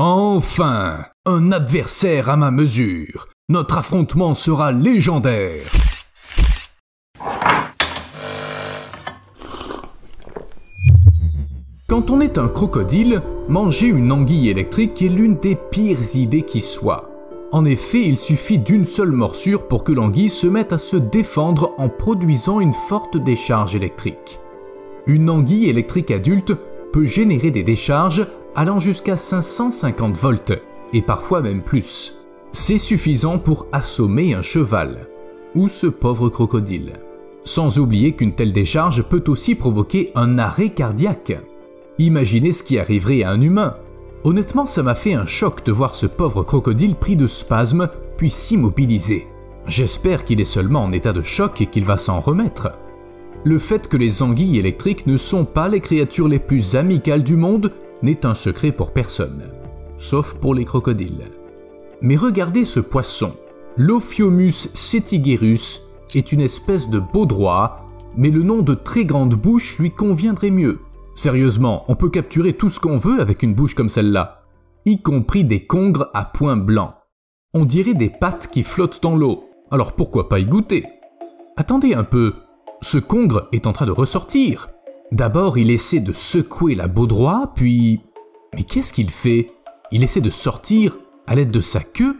Enfin Un adversaire à ma mesure Notre affrontement sera légendaire Quand on est un crocodile, manger une anguille électrique est l'une des pires idées qui soit. En effet, il suffit d'une seule morsure pour que l'anguille se mette à se défendre en produisant une forte décharge électrique. Une anguille électrique adulte peut générer des décharges allant jusqu'à 550 volts, et parfois même plus. C'est suffisant pour assommer un cheval, ou ce pauvre crocodile. Sans oublier qu'une telle décharge peut aussi provoquer un arrêt cardiaque. Imaginez ce qui arriverait à un humain. Honnêtement, ça m'a fait un choc de voir ce pauvre crocodile pris de spasmes puis s'immobiliser. J'espère qu'il est seulement en état de choc et qu'il va s'en remettre. Le fait que les anguilles électriques ne sont pas les créatures les plus amicales du monde n'est un secret pour personne, sauf pour les crocodiles. Mais regardez ce poisson. L'Ophiomus setigerus est une espèce de baudroie, mais le nom de très grande bouche lui conviendrait mieux. Sérieusement, on peut capturer tout ce qu'on veut avec une bouche comme celle-là, y compris des congres à points blancs. On dirait des pattes qui flottent dans l'eau, alors pourquoi pas y goûter? Attendez un peu, ce congre est en train de ressortir. D'abord, il essaie de secouer la baudroie, puis... Mais qu'est-ce qu'il fait? Il essaie de sortir à l'aide de sa queue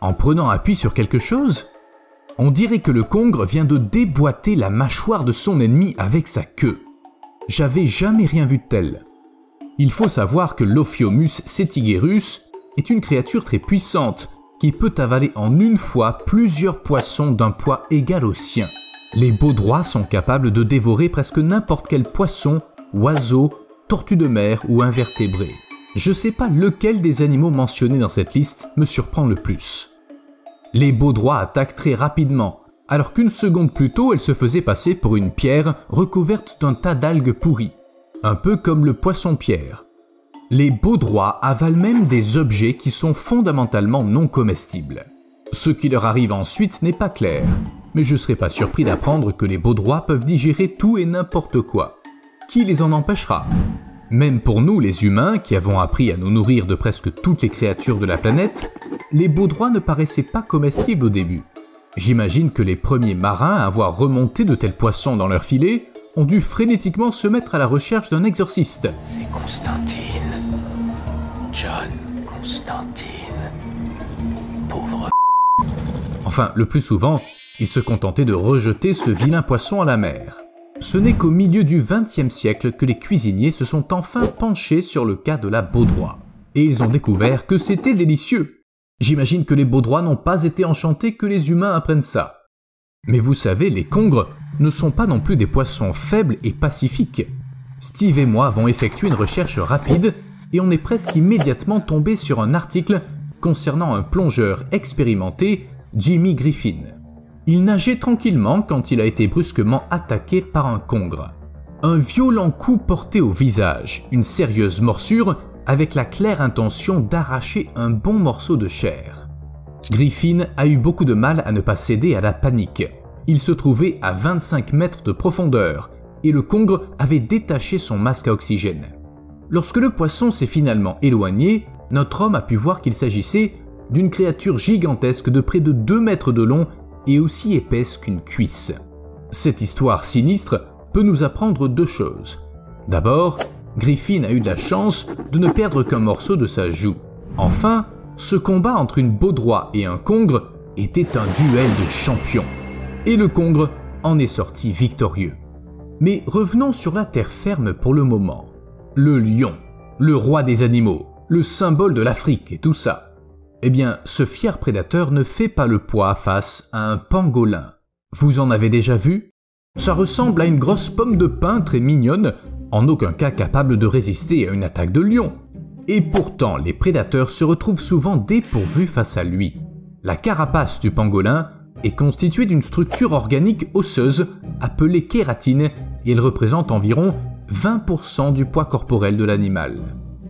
En prenant appui sur quelque chose? On dirait que le congre vient de déboîter la mâchoire de son ennemi avec sa queue. J'avais jamais rien vu de tel. Il faut savoir que l'Ophiomus setigerus est une créature très puissante qui peut avaler en une fois plusieurs poissons d'un poids égal au sien. Les baudrois sont capables de dévorer presque n'importe quel poisson, oiseau, tortue de mer ou invertébré. Je sais pas lequel des animaux mentionnés dans cette liste me surprend le plus. Les baudrois attaquent très rapidement, alors qu'une seconde plus tôt, elles se faisaient passer pour une pierre recouverte d'un tas d'algues pourries, un peu comme le poisson-pierre. Les baudrois avalent même des objets qui sont fondamentalement non comestibles. Ce qui leur arrive ensuite n'est pas clair, mais je serais pas surpris d'apprendre que les baudrois peuvent digérer tout et n'importe quoi. Qui les en empêchera? Même pour nous, les humains, qui avons appris à nous nourrir de presque toutes les créatures de la planète, les baudrois ne paraissaient pas comestibles au début. J'imagine que les premiers marins à avoir remonté de tels poissons dans leur filet ont dû frénétiquement se mettre à la recherche d'un exorciste. C'est Constantine. John Constantine. Enfin, le plus souvent, ils se contentaient de rejeter ce vilain poisson à la mer. Ce n'est qu'au milieu du XXe siècle que les cuisiniers se sont enfin penchés sur le cas de la baudroie. Et ils ont découvert que c'était délicieux. J'imagine que les baudrois n'ont pas été enchantés que les humains apprennent ça. Mais vous savez, les congres ne sont pas non plus des poissons faibles et pacifiques. Steve et moi avons effectué une recherche rapide et on est presque immédiatement tombé sur un article concernant un plongeur expérimenté Jimmy Griffin. Il nageait tranquillement quand il a été brusquement attaqué par un congre. Un violent coup porté au visage, une sérieuse morsure avec la claire intention d'arracher un bon morceau de chair. Griffin a eu beaucoup de mal à ne pas céder à la panique. Il se trouvait à 25 mètres de profondeur et le congre avait détaché son masque à oxygène. Lorsque le poisson s'est finalement éloigné, notre homme a pu voir qu'il s'agissait d'une créature gigantesque de près de 2 mètres de long et aussi épaisse qu'une cuisse. Cette histoire sinistre peut nous apprendre deux choses. D'abord, Griffin a eu de la chance de ne perdre qu'un morceau de sa joue. Enfin, ce combat entre une baudroie et un congre était un duel de champions. Et le congre en est sorti victorieux. Mais revenons sur la terre ferme pour le moment. Le lion, le roi des animaux, le symbole de l'Afrique et tout ça eh bien, ce fier prédateur ne fait pas le poids face à un pangolin. Vous en avez déjà vu? Ça ressemble à une grosse pomme de pin très mignonne, en aucun cas capable de résister à une attaque de lion. Et pourtant, les prédateurs se retrouvent souvent dépourvus face à lui. La carapace du pangolin est constituée d'une structure organique osseuse appelée kératine et elle représente environ 20% du poids corporel de l'animal.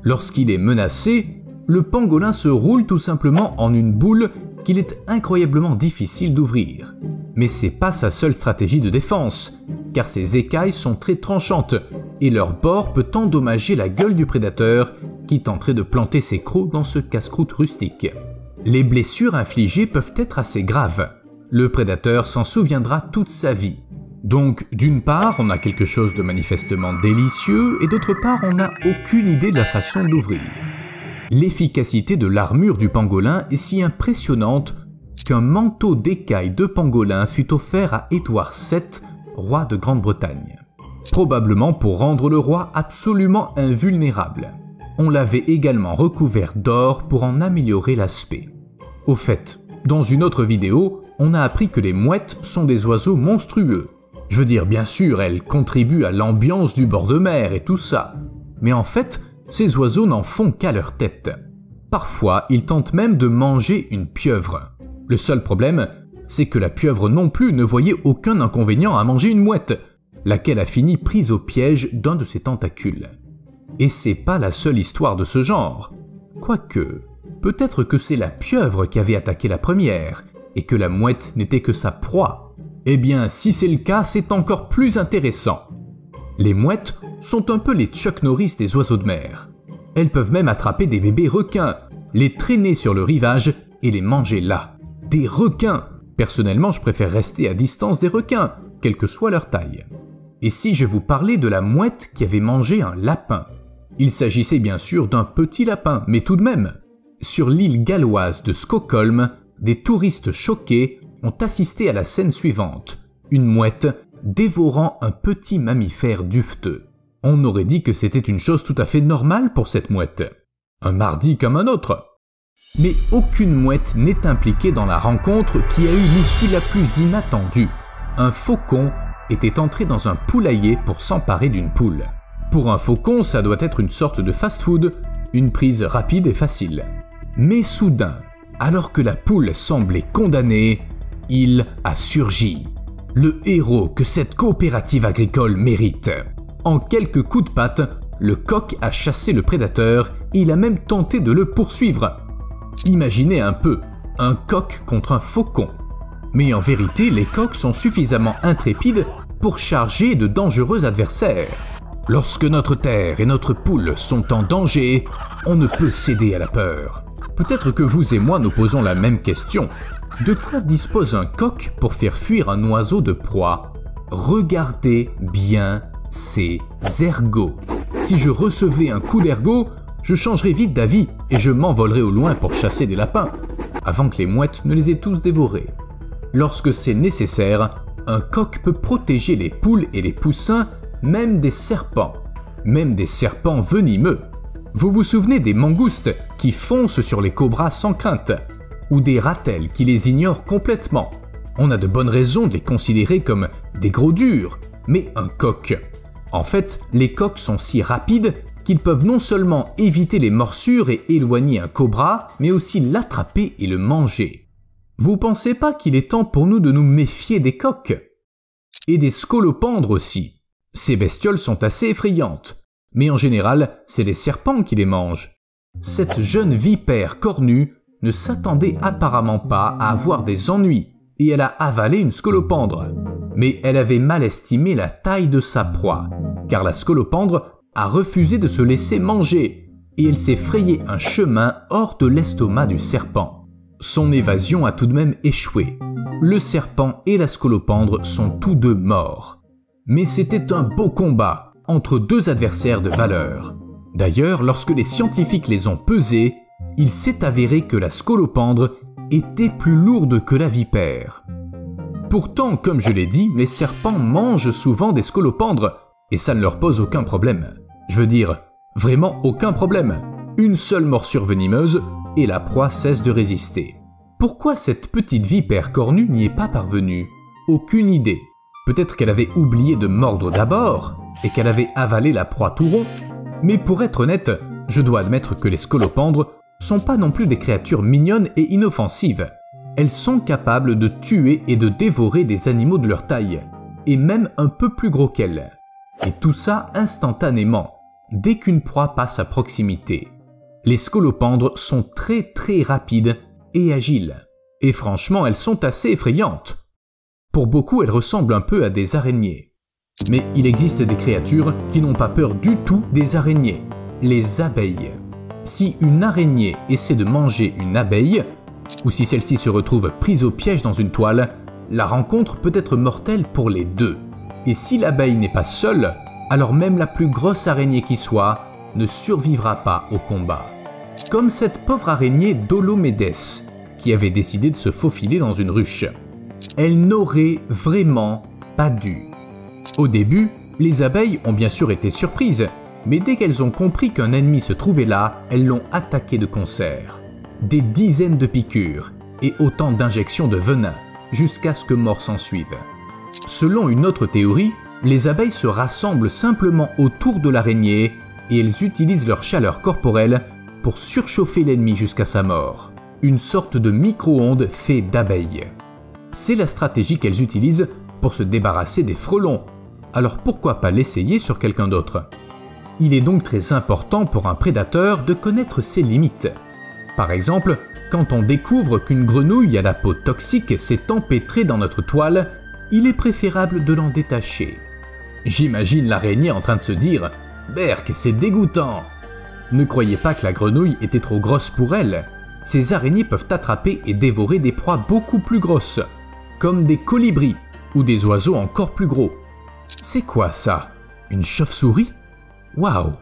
Lorsqu'il est menacé, le pangolin se roule tout simplement en une boule qu'il est incroyablement difficile d'ouvrir. Mais c'est pas sa seule stratégie de défense, car ses écailles sont très tranchantes et leur bord peut endommager la gueule du prédateur qui tenterait de planter ses crocs dans ce casse-croûte rustique. Les blessures infligées peuvent être assez graves. Le prédateur s'en souviendra toute sa vie. Donc, d'une part, on a quelque chose de manifestement délicieux, et d'autre part, on n'a aucune idée de la façon d'ouvrir. L'efficacité de l'armure du pangolin est si impressionnante qu'un manteau d'écailles de pangolin fut offert à Édouard VII, roi de Grande-Bretagne. Probablement pour rendre le roi absolument invulnérable. On l'avait également recouvert d'or pour en améliorer l'aspect. Au fait, dans une autre vidéo, on a appris que les mouettes sont des oiseaux monstrueux. Je veux dire, bien sûr, elles contribuent à l'ambiance du bord de mer et tout ça. Mais en fait, ces oiseaux n'en font qu'à leur tête. Parfois, ils tentent même de manger une pieuvre. Le seul problème, c'est que la pieuvre non plus ne voyait aucun inconvénient à manger une mouette, laquelle a fini prise au piège d'un de ses tentacules. Et c'est pas la seule histoire de ce genre. Quoique, peut-être que c'est la pieuvre qui avait attaqué la première, et que la mouette n'était que sa proie. Eh bien, si c'est le cas, c'est encore plus intéressant. Les mouettes sont un peu les Chuck Norris des oiseaux de mer. Elles peuvent même attraper des bébés requins, les traîner sur le rivage et les manger là. Des requins Personnellement, je préfère rester à distance des requins, quelle que soit leur taille. Et si je vous parlais de la mouette qui avait mangé un lapin? Il s'agissait bien sûr d'un petit lapin, mais tout de même. Sur l'île galloise de Stockholm, des touristes choqués ont assisté à la scène suivante. Une mouette dévorant un petit mammifère dufteux. On aurait dit que c'était une chose tout à fait normale pour cette mouette. Un mardi comme un autre. Mais aucune mouette n'est impliquée dans la rencontre qui a eu l'issue la plus inattendue. Un faucon était entré dans un poulailler pour s'emparer d'une poule. Pour un faucon, ça doit être une sorte de fast-food, une prise rapide et facile. Mais soudain, alors que la poule semblait condamnée, il a surgi. Le héros que cette coopérative agricole mérite. En quelques coups de patte, le coq a chassé le prédateur et il a même tenté de le poursuivre. Imaginez un peu, un coq contre un faucon. Mais en vérité, les coqs sont suffisamment intrépides pour charger de dangereux adversaires. Lorsque notre terre et notre poule sont en danger, on ne peut céder à la peur. Peut-être que vous et moi nous posons la même question. De quoi dispose un coq pour faire fuir un oiseau de proie? Regardez bien ces ergots. Si je recevais un coup d'ergot, je changerais vite d'avis et je m'envolerais au loin pour chasser des lapins, avant que les mouettes ne les aient tous dévorés. Lorsque c'est nécessaire, un coq peut protéger les poules et les poussins, même des serpents, même des serpents venimeux. Vous vous souvenez des mangoustes qui foncent sur les cobras sans crainte, ou des ratels qui les ignorent complètement? On a de bonnes raisons de les considérer comme des gros durs, mais un coq. En fait, les coqs sont si rapides qu'ils peuvent non seulement éviter les morsures et éloigner un cobra, mais aussi l'attraper et le manger. Vous pensez pas qu'il est temps pour nous de nous méfier des coqs? Et des scolopendres aussi. Ces bestioles sont assez effrayantes, mais en général, c'est les serpents qui les mangent. Cette jeune vipère cornue ne s'attendait apparemment pas à avoir des ennuis, et elle a avalé une scolopendre. Mais elle avait mal estimé la taille de sa proie, car la scolopendre a refusé de se laisser manger et elle s'est frayé un chemin hors de l'estomac du serpent. Son évasion a tout de même échoué. Le serpent et la scolopendre sont tous deux morts. Mais c'était un beau combat entre deux adversaires de valeur. D'ailleurs, lorsque les scientifiques les ont pesés, il s'est avéré que la scolopendre était plus lourde que la vipère. Pourtant, comme je l'ai dit, les serpents mangent souvent des scolopendres et ça ne leur pose aucun problème. Je veux dire, vraiment aucun problème. Une seule morsure venimeuse et la proie cesse de résister. Pourquoi cette petite vipère cornue n'y est pas parvenue? Aucune idée. Peut-être qu'elle avait oublié de mordre d'abord et qu'elle avait avalé la proie tout rond. Mais pour être honnête, je dois admettre que les scolopendres sont pas non plus des créatures mignonnes et inoffensives. Elles sont capables de tuer et de dévorer des animaux de leur taille, et même un peu plus gros qu'elles. Et tout ça instantanément, dès qu'une proie passe à proximité. Les scolopendres sont très très rapides et agiles. Et franchement, elles sont assez effrayantes. Pour beaucoup, elles ressemblent un peu à des araignées. Mais il existe des créatures qui n'ont pas peur du tout des araignées, les abeilles. Si une araignée essaie de manger une abeille, ou si celle-ci se retrouve prise au piège dans une toile, la rencontre peut être mortelle pour les deux. Et si l'abeille n'est pas seule, alors même la plus grosse araignée qui soit ne survivra pas au combat. Comme cette pauvre araignée Dolomédès, qui avait décidé de se faufiler dans une ruche. Elle n'aurait vraiment pas dû. Au début, les abeilles ont bien sûr été surprises, mais dès qu'elles ont compris qu'un ennemi se trouvait là, elles l'ont attaqué de concert. Des dizaines de piqûres et autant d'injections de venin, jusqu'à ce que mort s'ensuive. Selon une autre théorie, les abeilles se rassemblent simplement autour de l'araignée et elles utilisent leur chaleur corporelle pour surchauffer l'ennemi jusqu'à sa mort. Une sorte de micro-ondes fait d'abeilles. C'est la stratégie qu'elles utilisent pour se débarrasser des frelons. Alors pourquoi pas l'essayer sur quelqu'un d'autre? Il est donc très important pour un prédateur de connaître ses limites. Par exemple, quand on découvre qu'une grenouille à la peau toxique s'est empêtrée dans notre toile, il est préférable de l'en détacher. J'imagine l'araignée en train de se dire Berk, c'est dégoûtant Ne croyez pas que la grenouille était trop grosse pour elle. Ces araignées peuvent attraper et dévorer des proies beaucoup plus grosses, comme des colibris ou des oiseaux encore plus gros. C'est quoi ça? Une chauve-souris? Waouh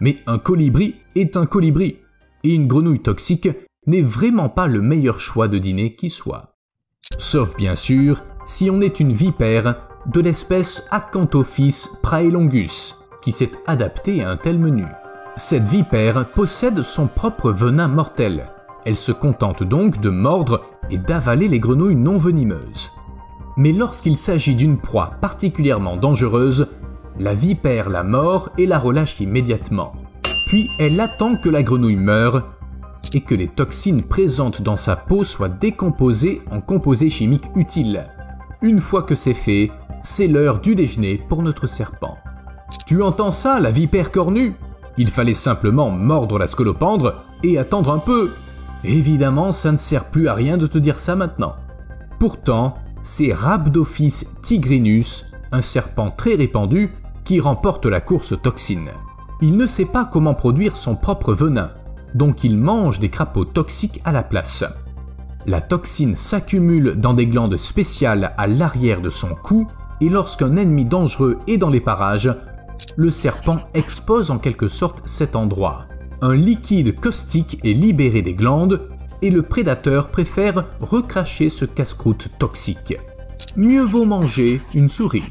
Mais un colibri est un colibri, et une grenouille toxique n'est vraiment pas le meilleur choix de dîner qui soit. Sauf bien sûr si on est une vipère de l'espèce Acanthopsis praelongus, qui s'est adaptée à un tel menu. Cette vipère possède son propre venin mortel. Elle se contente donc de mordre et d'avaler les grenouilles non venimeuses. Mais lorsqu'il s'agit d'une proie particulièrement dangereuse, la vipère la mord et la relâche immédiatement. Puis elle attend que la grenouille meure et que les toxines présentes dans sa peau soient décomposées en composés chimiques utiles. Une fois que c'est fait, c'est l'heure du déjeuner pour notre serpent. Tu entends ça, la vipère cornue? Il fallait simplement mordre la scolopendre et attendre un peu. Évidemment, ça ne sert plus à rien de te dire ça maintenant. Pourtant, c'est Rhabdophis tigrinus, un serpent très répandu, qui remporte la course toxine. Il ne sait pas comment produire son propre venin, donc il mange des crapauds toxiques à la place. La toxine s'accumule dans des glandes spéciales à l'arrière de son cou et lorsqu'un ennemi dangereux est dans les parages, le serpent expose en quelque sorte cet endroit. Un liquide caustique est libéré des glandes et le prédateur préfère recracher ce casse-croûte toxique. Mieux vaut manger une souris.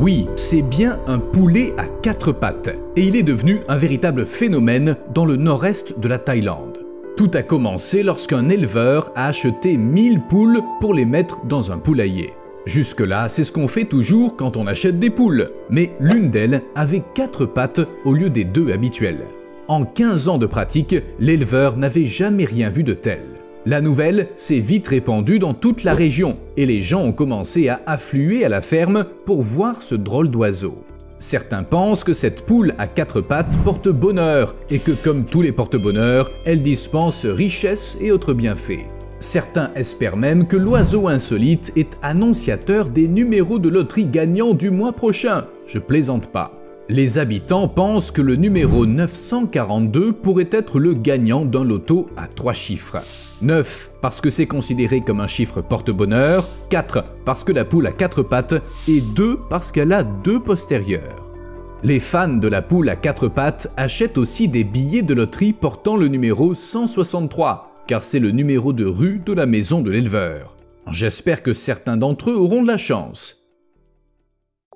Oui, c'est bien un poulet à quatre pattes, et il est devenu un véritable phénomène dans le nord-est de la Thaïlande. Tout a commencé lorsqu'un éleveur a acheté 1000 poules pour les mettre dans un poulailler. Jusque-là, c'est ce qu'on fait toujours quand on achète des poules, mais l'une d'elles avait quatre pattes au lieu des deux habituelles. En 15 ans de pratique, l'éleveur n'avait jamais rien vu de tel. La nouvelle s'est vite répandue dans toute la région et les gens ont commencé à affluer à la ferme pour voir ce drôle d'oiseau. Certains pensent que cette poule à quatre pattes porte bonheur et que comme tous les porte-bonheur, elle dispense richesse et autres bienfaits. Certains espèrent même que l'oiseau insolite est annonciateur des numéros de loterie gagnants du mois prochain. Je plaisante pas. Les habitants pensent que le numéro 942 pourrait être le gagnant d'un loto à trois chiffres. 9 parce que c'est considéré comme un chiffre porte-bonheur, 4 parce que la poule a quatre pattes et 2 parce qu'elle a deux postérieurs. Les fans de la poule à quatre pattes achètent aussi des billets de loterie portant le numéro 163, car c'est le numéro de rue de la maison de l'éleveur. J'espère que certains d'entre eux auront de la chance.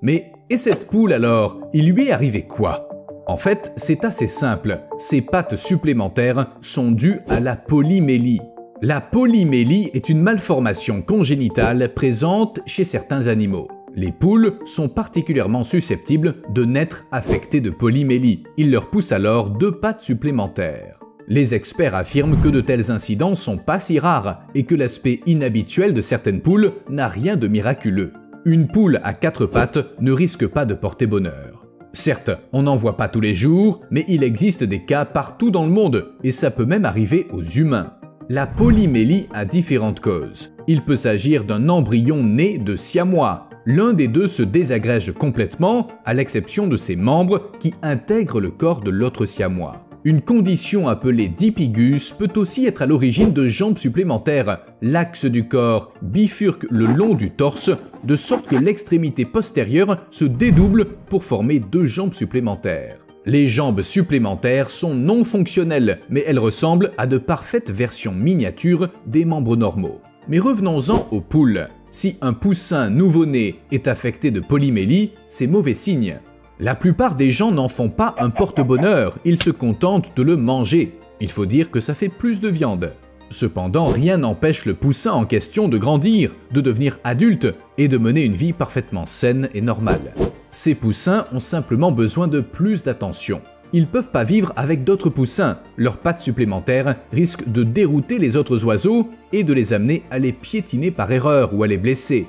Mais et cette poule alors Il lui est arrivé quoi? En fait, c'est assez simple. Ses pattes supplémentaires sont dues à la polymélie. La polymélie est une malformation congénitale présente chez certains animaux. Les poules sont particulièrement susceptibles de naître affectées de polymélie. Il leur pousse alors deux pattes supplémentaires. Les experts affirment que de tels incidents sont pas si rares et que l'aspect inhabituel de certaines poules n'a rien de miraculeux. Une poule à quatre pattes ne risque pas de porter bonheur. Certes, on n'en voit pas tous les jours, mais il existe des cas partout dans le monde, et ça peut même arriver aux humains. La polymélie a différentes causes. Il peut s'agir d'un embryon né de siamois, l'un des deux se désagrège complètement, à l'exception de ses membres qui intègrent le corps de l'autre siamois. Une condition appelée dipigus peut aussi être à l'origine de jambes supplémentaires. L'axe du corps bifurque le long du torse, de sorte que l'extrémité postérieure se dédouble pour former deux jambes supplémentaires. Les jambes supplémentaires sont non fonctionnelles, mais elles ressemblent à de parfaites versions miniatures des membres normaux. Mais revenons-en aux poules. Si un poussin nouveau-né est affecté de polymélie, c'est mauvais signe. La plupart des gens n'en font pas un porte-bonheur, ils se contentent de le manger. Il faut dire que ça fait plus de viande. Cependant, rien n'empêche le poussin en question de grandir, de devenir adulte et de mener une vie parfaitement saine et normale. Ces poussins ont simplement besoin de plus d'attention. Ils peuvent pas vivre avec d'autres poussins, leurs pattes supplémentaires risquent de dérouter les autres oiseaux et de les amener à les piétiner par erreur ou à les blesser.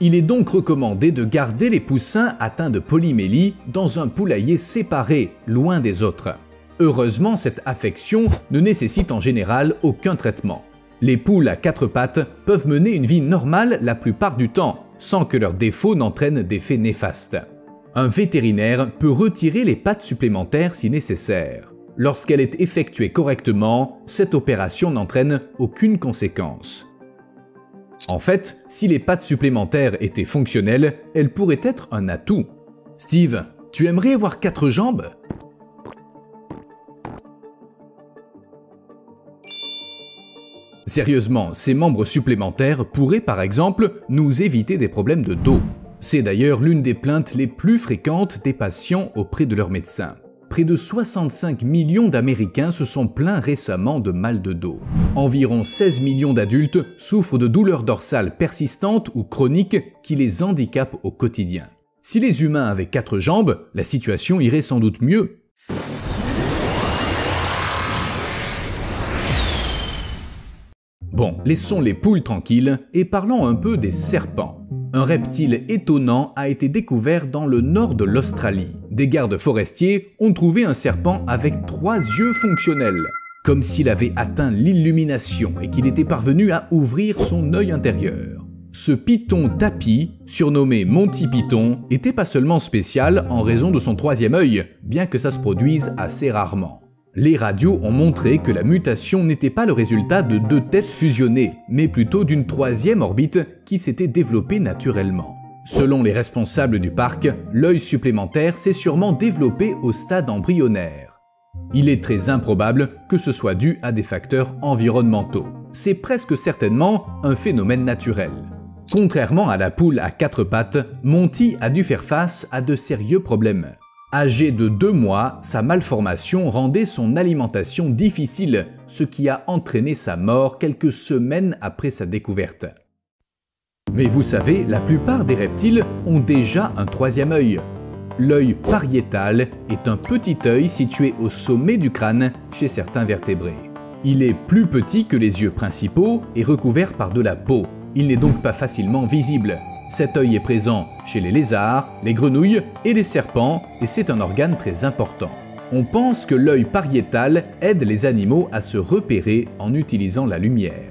Il est donc recommandé de garder les poussins atteints de polymélie dans un poulailler séparé, loin des autres. Heureusement, cette affection ne nécessite en général aucun traitement. Les poules à quatre pattes peuvent mener une vie normale la plupart du temps, sans que leurs défauts n'entraînent d'effets néfastes. Un vétérinaire peut retirer les pattes supplémentaires si nécessaire. Lorsqu'elle est effectuée correctement, cette opération n'entraîne aucune conséquence. En fait, si les pattes supplémentaires étaient fonctionnelles, elles pourraient être un atout. Steve, tu aimerais avoir quatre jambes? Sérieusement, ces membres supplémentaires pourraient par exemple nous éviter des problèmes de dos. C'est d'ailleurs l'une des plaintes les plus fréquentes des patients auprès de leur médecin près de 65 millions d'Américains se sont plaints récemment de mal de dos. Environ 16 millions d'adultes souffrent de douleurs dorsales persistantes ou chroniques qui les handicapent au quotidien. Si les humains avaient quatre jambes, la situation irait sans doute mieux. Bon, laissons les poules tranquilles et parlons un peu des serpents. Un reptile étonnant a été découvert dans le nord de l'Australie. Des gardes forestiers ont trouvé un serpent avec trois yeux fonctionnels, comme s'il avait atteint l'illumination et qu'il était parvenu à ouvrir son œil intérieur. Ce python tapis, surnommé Monty Python, était pas seulement spécial en raison de son troisième œil, bien que ça se produise assez rarement. Les radios ont montré que la mutation n'était pas le résultat de deux têtes fusionnées, mais plutôt d'une troisième orbite qui s'était développée naturellement. Selon les responsables du parc, l'œil supplémentaire s'est sûrement développé au stade embryonnaire. Il est très improbable que ce soit dû à des facteurs environnementaux. C'est presque certainement un phénomène naturel. Contrairement à la poule à quatre pattes, Monty a dû faire face à de sérieux problèmes. Âgé de deux mois, sa malformation rendait son alimentation difficile, ce qui a entraîné sa mort quelques semaines après sa découverte. Mais vous savez, la plupart des reptiles ont déjà un troisième œil. L'œil pariétal est un petit œil situé au sommet du crâne chez certains vertébrés. Il est plus petit que les yeux principaux et recouvert par de la peau. Il n'est donc pas facilement visible. Cet œil est présent chez les lézards, les grenouilles et les serpents et c'est un organe très important. On pense que l'œil pariétal aide les animaux à se repérer en utilisant la lumière.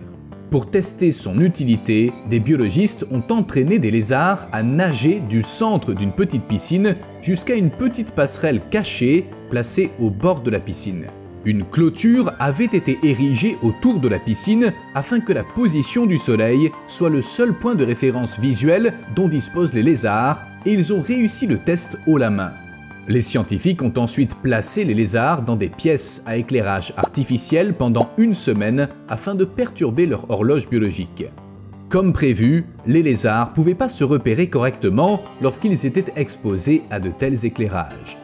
Pour tester son utilité, des biologistes ont entraîné des lézards à nager du centre d'une petite piscine jusqu'à une petite passerelle cachée placée au bord de la piscine. Une clôture avait été érigée autour de la piscine afin que la position du soleil soit le seul point de référence visuel dont disposent les lézards et ils ont réussi le test haut la main. Les scientifiques ont ensuite placé les lézards dans des pièces à éclairage artificiel pendant une semaine afin de perturber leur horloge biologique. Comme prévu, les lézards pouvaient pas se repérer correctement lorsqu'ils étaient exposés à de tels éclairages.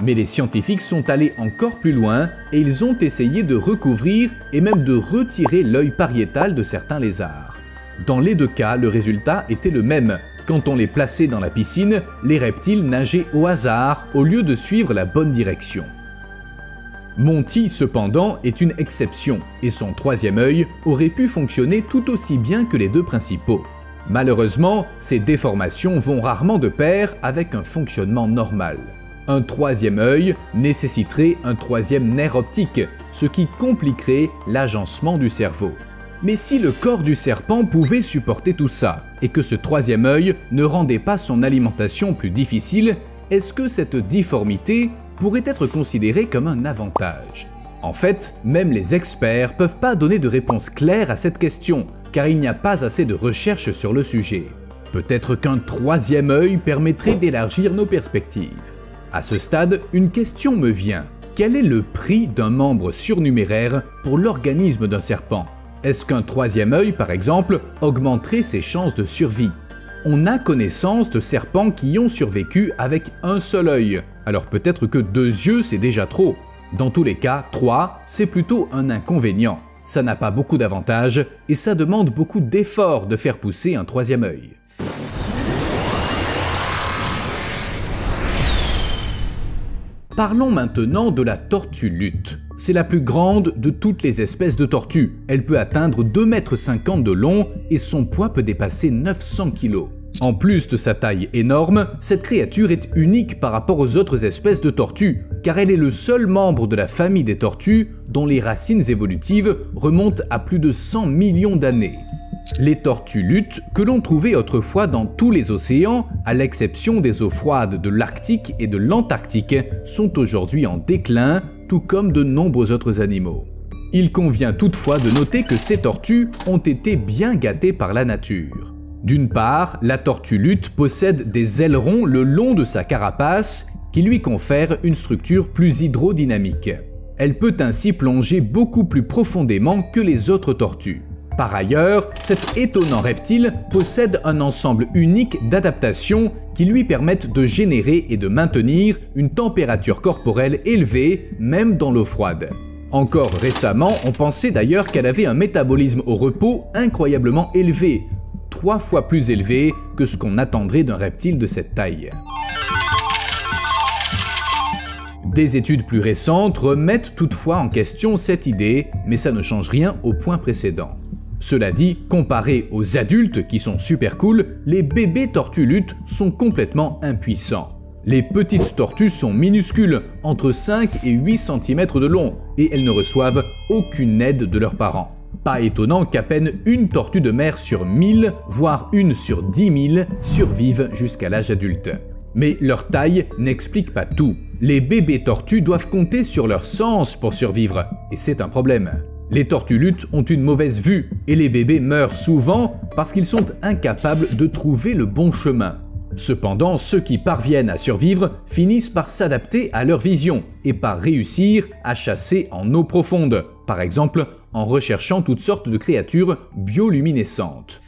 Mais les scientifiques sont allés encore plus loin et ils ont essayé de recouvrir et même de retirer l'œil pariétal de certains lézards. Dans les deux cas, le résultat était le même. Quand on les plaçait dans la piscine, les reptiles nageaient au hasard au lieu de suivre la bonne direction. Monty, cependant, est une exception, et son troisième œil aurait pu fonctionner tout aussi bien que les deux principaux. Malheureusement, ces déformations vont rarement de pair avec un fonctionnement normal. Un troisième œil nécessiterait un troisième nerf optique, ce qui compliquerait l'agencement du cerveau. Mais si le corps du serpent pouvait supporter tout ça, et que ce troisième œil ne rendait pas son alimentation plus difficile, est-ce que cette difformité pourrait être considérée comme un avantage? En fait, même les experts peuvent pas donner de réponse claire à cette question, car il n'y a pas assez de recherches sur le sujet. Peut-être qu'un troisième œil permettrait d'élargir nos perspectives. À ce stade, une question me vient. Quel est le prix d'un membre surnuméraire pour l'organisme d'un serpent? Est-ce qu'un troisième œil, par exemple, augmenterait ses chances de survie? On a connaissance de serpents qui ont survécu avec un seul œil, alors peut-être que deux yeux c'est déjà trop. Dans tous les cas, trois, c'est plutôt un inconvénient. Ça n'a pas beaucoup d'avantages et ça demande beaucoup d'efforts de faire pousser un troisième œil. Parlons maintenant de la tortue lutte. C'est la plus grande de toutes les espèces de tortues. Elle peut atteindre 2,50 m de long et son poids peut dépasser 900 kg. En plus de sa taille énorme, cette créature est unique par rapport aux autres espèces de tortues, car elle est le seul membre de la famille des tortues dont les racines évolutives remontent à plus de 100 millions d'années. Les tortues luttes, que l'on trouvait autrefois dans tous les océans, à l'exception des eaux froides de l'Arctique et de l'Antarctique, sont aujourd'hui en déclin, tout comme de nombreux autres animaux. Il convient toutefois de noter que ces tortues ont été bien gâtées par la nature. D'une part, la tortue lutte possède des ailerons le long de sa carapace qui lui confèrent une structure plus hydrodynamique. Elle peut ainsi plonger beaucoup plus profondément que les autres tortues. Par ailleurs, cet étonnant reptile possède un ensemble unique d'adaptations qui lui permettent de générer et de maintenir une température corporelle élevée même dans l'eau froide. Encore récemment, on pensait d'ailleurs qu'elle avait un métabolisme au repos incroyablement élevé, trois fois plus élevé que ce qu'on attendrait d'un reptile de cette taille. Des études plus récentes remettent toutefois en question cette idée, mais ça ne change rien au point précédent. Cela dit, comparé aux adultes qui sont super cool, les bébés tortues luttes sont complètement impuissants. Les petites tortues sont minuscules, entre 5 et 8 cm de long, et elles ne reçoivent aucune aide de leurs parents. Pas étonnant qu'à peine une tortue de mer sur 1000, voire une sur 10 000, survivent jusqu'à l'âge adulte. Mais leur taille n'explique pas tout. Les bébés tortues doivent compter sur leur sens pour survivre, et c'est un problème. Les tortues luttes ont une mauvaise vue et les bébés meurent souvent parce qu'ils sont incapables de trouver le bon chemin. Cependant, ceux qui parviennent à survivre finissent par s'adapter à leur vision et par réussir à chasser en eau profonde, par exemple en recherchant toutes sortes de créatures bioluminescentes.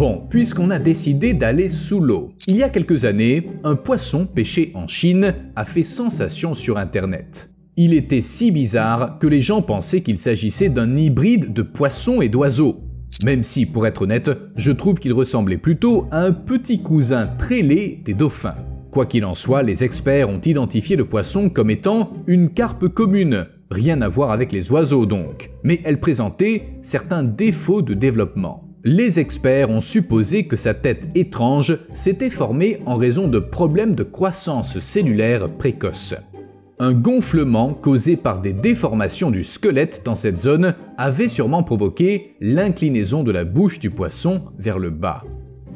Bon, puisqu'on a décidé d'aller sous l'eau, il y a quelques années, un poisson pêché en Chine a fait sensation sur Internet. Il était si bizarre que les gens pensaient qu'il s'agissait d'un hybride de poisson et d'oiseau. Même si, pour être honnête, je trouve qu'il ressemblait plutôt à un petit cousin très laid des dauphins. Quoi qu'il en soit, les experts ont identifié le poisson comme étant une carpe commune, rien à voir avec les oiseaux donc, mais elle présentait certains défauts de développement. Les experts ont supposé que sa tête étrange s'était formée en raison de problèmes de croissance cellulaire précoce. Un gonflement causé par des déformations du squelette dans cette zone avait sûrement provoqué l'inclinaison de la bouche du poisson vers le bas.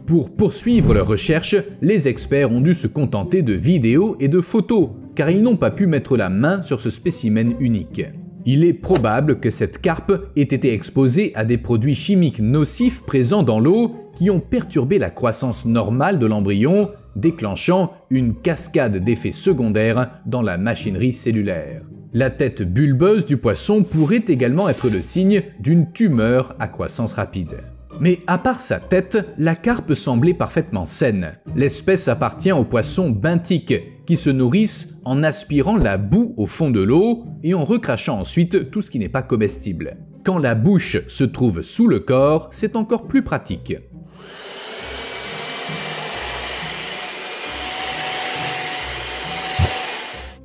Pour poursuivre leurs recherches, les experts ont dû se contenter de vidéos et de photos, car ils n'ont pas pu mettre la main sur ce spécimen unique. Il est probable que cette carpe ait été exposée à des produits chimiques nocifs présents dans l'eau qui ont perturbé la croissance normale de l'embryon, déclenchant une cascade d'effets secondaires dans la machinerie cellulaire. La tête bulbeuse du poisson pourrait également être le signe d'une tumeur à croissance rapide. Mais à part sa tête, la carpe semblait parfaitement saine. L'espèce appartient aux poissons benthiques, qui se nourrissent en aspirant la boue au fond de l'eau et en recrachant ensuite tout ce qui n'est pas comestible. Quand la bouche se trouve sous le corps, c'est encore plus pratique.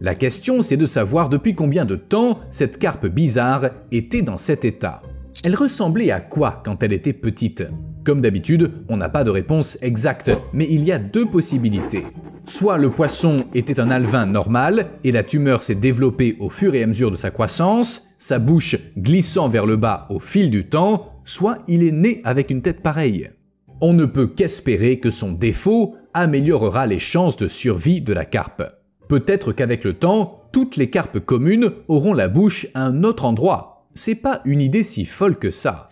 La question, c'est de savoir depuis combien de temps cette carpe bizarre était dans cet état. Elle ressemblait à quoi quand elle était petite? Comme d'habitude, on n'a pas de réponse exacte, mais il y a deux possibilités. Soit le poisson était un alvin normal et la tumeur s'est développée au fur et à mesure de sa croissance, sa bouche glissant vers le bas au fil du temps, soit il est né avec une tête pareille. On ne peut qu'espérer que son défaut améliorera les chances de survie de la carpe. Peut-être qu'avec le temps, toutes les carpes communes auront la bouche à un autre endroit. C'est pas une idée si folle que ça.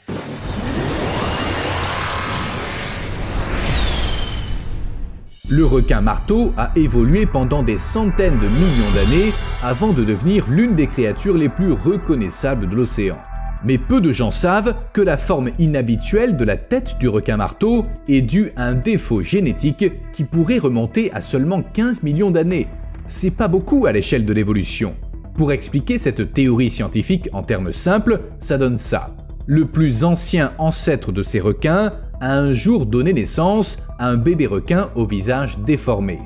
Le requin marteau a évolué pendant des centaines de millions d'années avant de devenir l'une des créatures les plus reconnaissables de l'océan. Mais peu de gens savent que la forme inhabituelle de la tête du requin marteau est due à un défaut génétique qui pourrait remonter à seulement 15 millions d'années. C'est pas beaucoup à l'échelle de l'évolution. Pour expliquer cette théorie scientifique en termes simples, ça donne ça. Le plus ancien ancêtre de ces requins a un jour donné naissance à un bébé requin au visage déformé.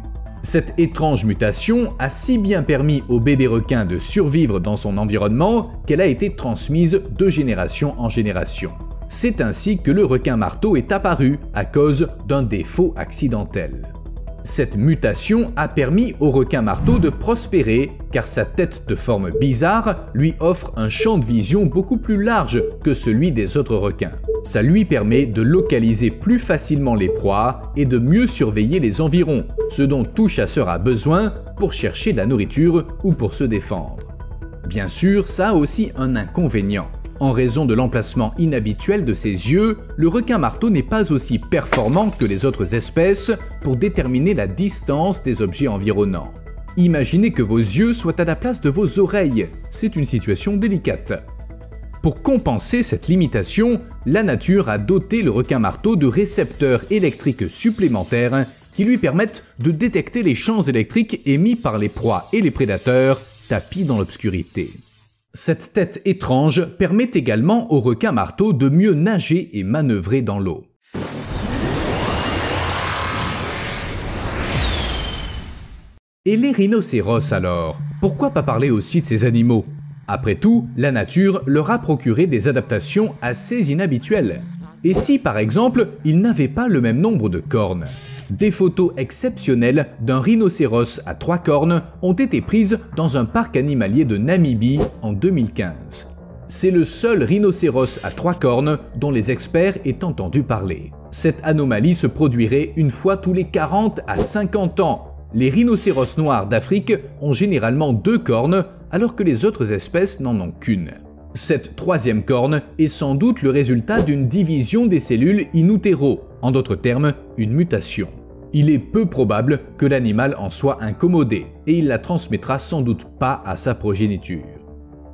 Cette étrange mutation a si bien permis au bébé requin de survivre dans son environnement qu'elle a été transmise de génération en génération. C'est ainsi que le requin marteau est apparu à cause d'un défaut accidentel. Cette mutation a permis au requin marteau de prospérer car sa tête de forme bizarre lui offre un champ de vision beaucoup plus large que celui des autres requins. Ça lui permet de localiser plus facilement les proies et de mieux surveiller les environs, ce dont tout chasseur a besoin pour chercher de la nourriture ou pour se défendre. Bien sûr, ça a aussi un inconvénient. En raison de l'emplacement inhabituel de ses yeux, le requin marteau n'est pas aussi performant que les autres espèces pour déterminer la distance des objets environnants. Imaginez que vos yeux soient à la place de vos oreilles. C'est une situation délicate. Pour compenser cette limitation, la nature a doté le requin marteau de récepteurs électriques supplémentaires qui lui permettent de détecter les champs électriques émis par les proies et les prédateurs tapis dans l'obscurité. Cette tête étrange permet également au requin marteau de mieux nager et manœuvrer dans l'eau. Et les rhinocéros alors? Pourquoi pas parler aussi de ces animaux? Après tout, la nature leur a procuré des adaptations assez inhabituelles. Et si par exemple, ils n'avaient pas le même nombre de cornes? Des photos exceptionnelles d'un rhinocéros à trois cornes ont été prises dans un parc animalier de Namibie en 2015. C'est le seul rhinocéros à trois cornes dont les experts aient entendu parler. Cette anomalie se produirait une fois tous les 40 à 50 ans. Les rhinocéros noirs d'Afrique ont généralement deux cornes alors que les autres espèces n'en ont qu'une. Cette troisième corne est sans doute le résultat d'une division des cellules in utero, en d'autres termes, une mutation il est peu probable que l'animal en soit incommodé et il la transmettra sans doute pas à sa progéniture.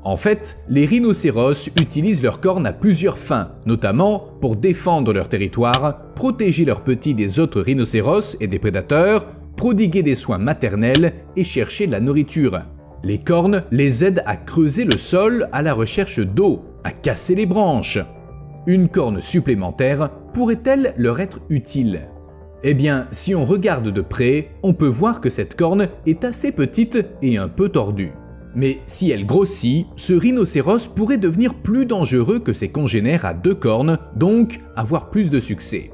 En fait, les rhinocéros utilisent leurs cornes à plusieurs fins, notamment pour défendre leur territoire, protéger leurs petits des autres rhinocéros et des prédateurs, prodiguer des soins maternels et chercher de la nourriture. Les cornes les aident à creuser le sol à la recherche d'eau, à casser les branches. Une corne supplémentaire pourrait-elle leur être utile? Eh bien, si on regarde de près, on peut voir que cette corne est assez petite et un peu tordue. Mais si elle grossit, ce rhinocéros pourrait devenir plus dangereux que ses congénères à deux cornes, donc avoir plus de succès.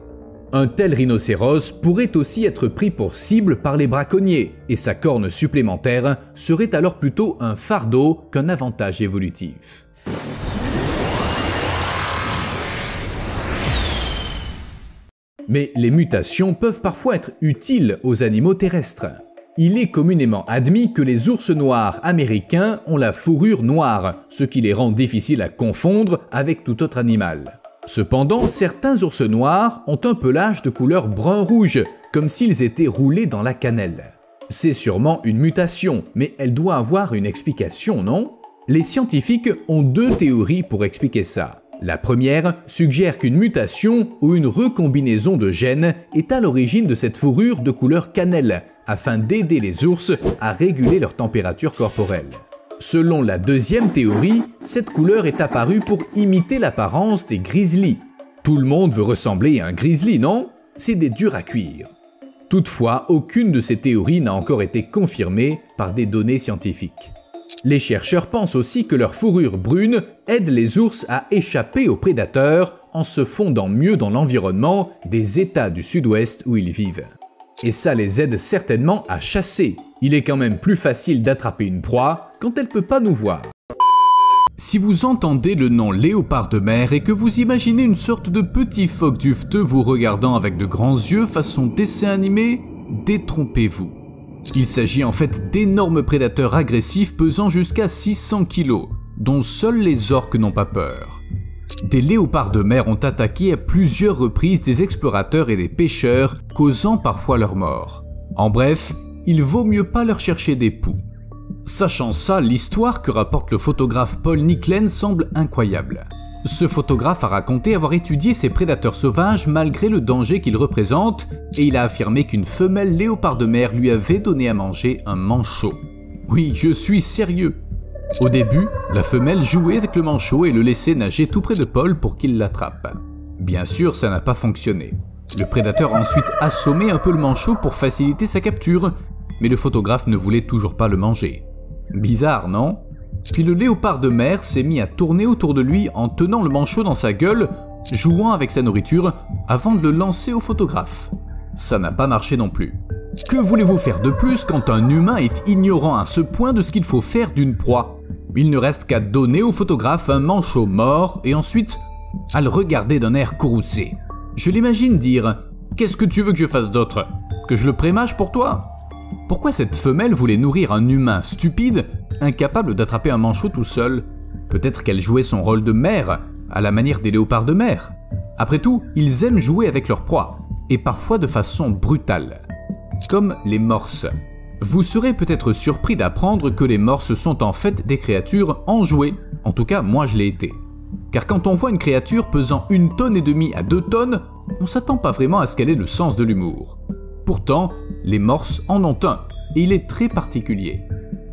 Un tel rhinocéros pourrait aussi être pris pour cible par les braconniers, et sa corne supplémentaire serait alors plutôt un fardeau qu'un avantage évolutif. Mais les mutations peuvent parfois être utiles aux animaux terrestres. Il est communément admis que les ours noirs américains ont la fourrure noire, ce qui les rend difficiles à confondre avec tout autre animal. Cependant, certains ours noirs ont un pelage de couleur brun-rouge, comme s'ils étaient roulés dans la cannelle. C'est sûrement une mutation, mais elle doit avoir une explication, non? Les scientifiques ont deux théories pour expliquer ça. La première suggère qu'une mutation ou une recombinaison de gènes est à l'origine de cette fourrure de couleur cannelle, afin d'aider les ours à réguler leur température corporelle. Selon la deuxième théorie, cette couleur est apparue pour imiter l'apparence des grizzlies. Tout le monde veut ressembler à un grizzly, non? C'est des durs à cuire. Toutefois, aucune de ces théories n'a encore été confirmée par des données scientifiques. Les chercheurs pensent aussi que leur fourrure brune aide les ours à échapper aux prédateurs en se fondant mieux dans l'environnement des États du sud-ouest où ils vivent. Et ça les aide certainement à chasser. Il est quand même plus facile d'attraper une proie quand elle peut pas nous voir. Si vous entendez le nom léopard de mer et que vous imaginez une sorte de petit phoque dufteux vous regardant avec de grands yeux façon dessin animé, détrompez-vous. Il s'agit en fait d'énormes prédateurs agressifs pesant jusqu'à 600 kg, dont seuls les orques n'ont pas peur. Des léopards de mer ont attaqué à plusieurs reprises des explorateurs et des pêcheurs, causant parfois leur mort. En bref, il vaut mieux pas leur chercher des poux. Sachant ça, l'histoire que rapporte le photographe Paul Nicklen semble incroyable. Ce photographe a raconté avoir étudié ces prédateurs sauvages malgré le danger qu'ils représentent, et il a affirmé qu'une femelle léopard de mer lui avait donné à manger un manchot. Oui, je suis sérieux. Au début, la femelle jouait avec le manchot et le laissait nager tout près de Paul pour qu'il l'attrape. Bien sûr, ça n'a pas fonctionné. Le prédateur a ensuite assommé un peu le manchot pour faciliter sa capture, mais le photographe ne voulait toujours pas le manger. Bizarre, non? Puis le léopard de mer s'est mis à tourner autour de lui en tenant le manchot dans sa gueule, jouant avec sa nourriture, avant de le lancer au photographe. Ça n'a pas marché non plus. Que voulez-vous faire de plus quand un humain est ignorant à ce point de ce qu'il faut faire d'une proie? Il ne reste qu'à donner au photographe un manchot mort et ensuite à le regarder d'un air courroucé. Je l'imagine dire Qu'est-ce que tu veux que je fasse d'autre? Que je le prémâche pour toi? Pourquoi cette femelle voulait nourrir un humain stupide, incapable d'attraper un manchot tout seul Peut-être qu'elle jouait son rôle de mère, à la manière des léopards de mer. Après tout, ils aiment jouer avec leur proie, et parfois de façon brutale. Comme les morses. Vous serez peut-être surpris d'apprendre que les morses sont en fait des créatures enjouées. En tout cas, moi je l'ai été. Car quand on voit une créature pesant une tonne et demie à deux tonnes, on s'attend pas vraiment à ce qu'elle ait le sens de l'humour. Pourtant, les morses en ont un, et il est très particulier.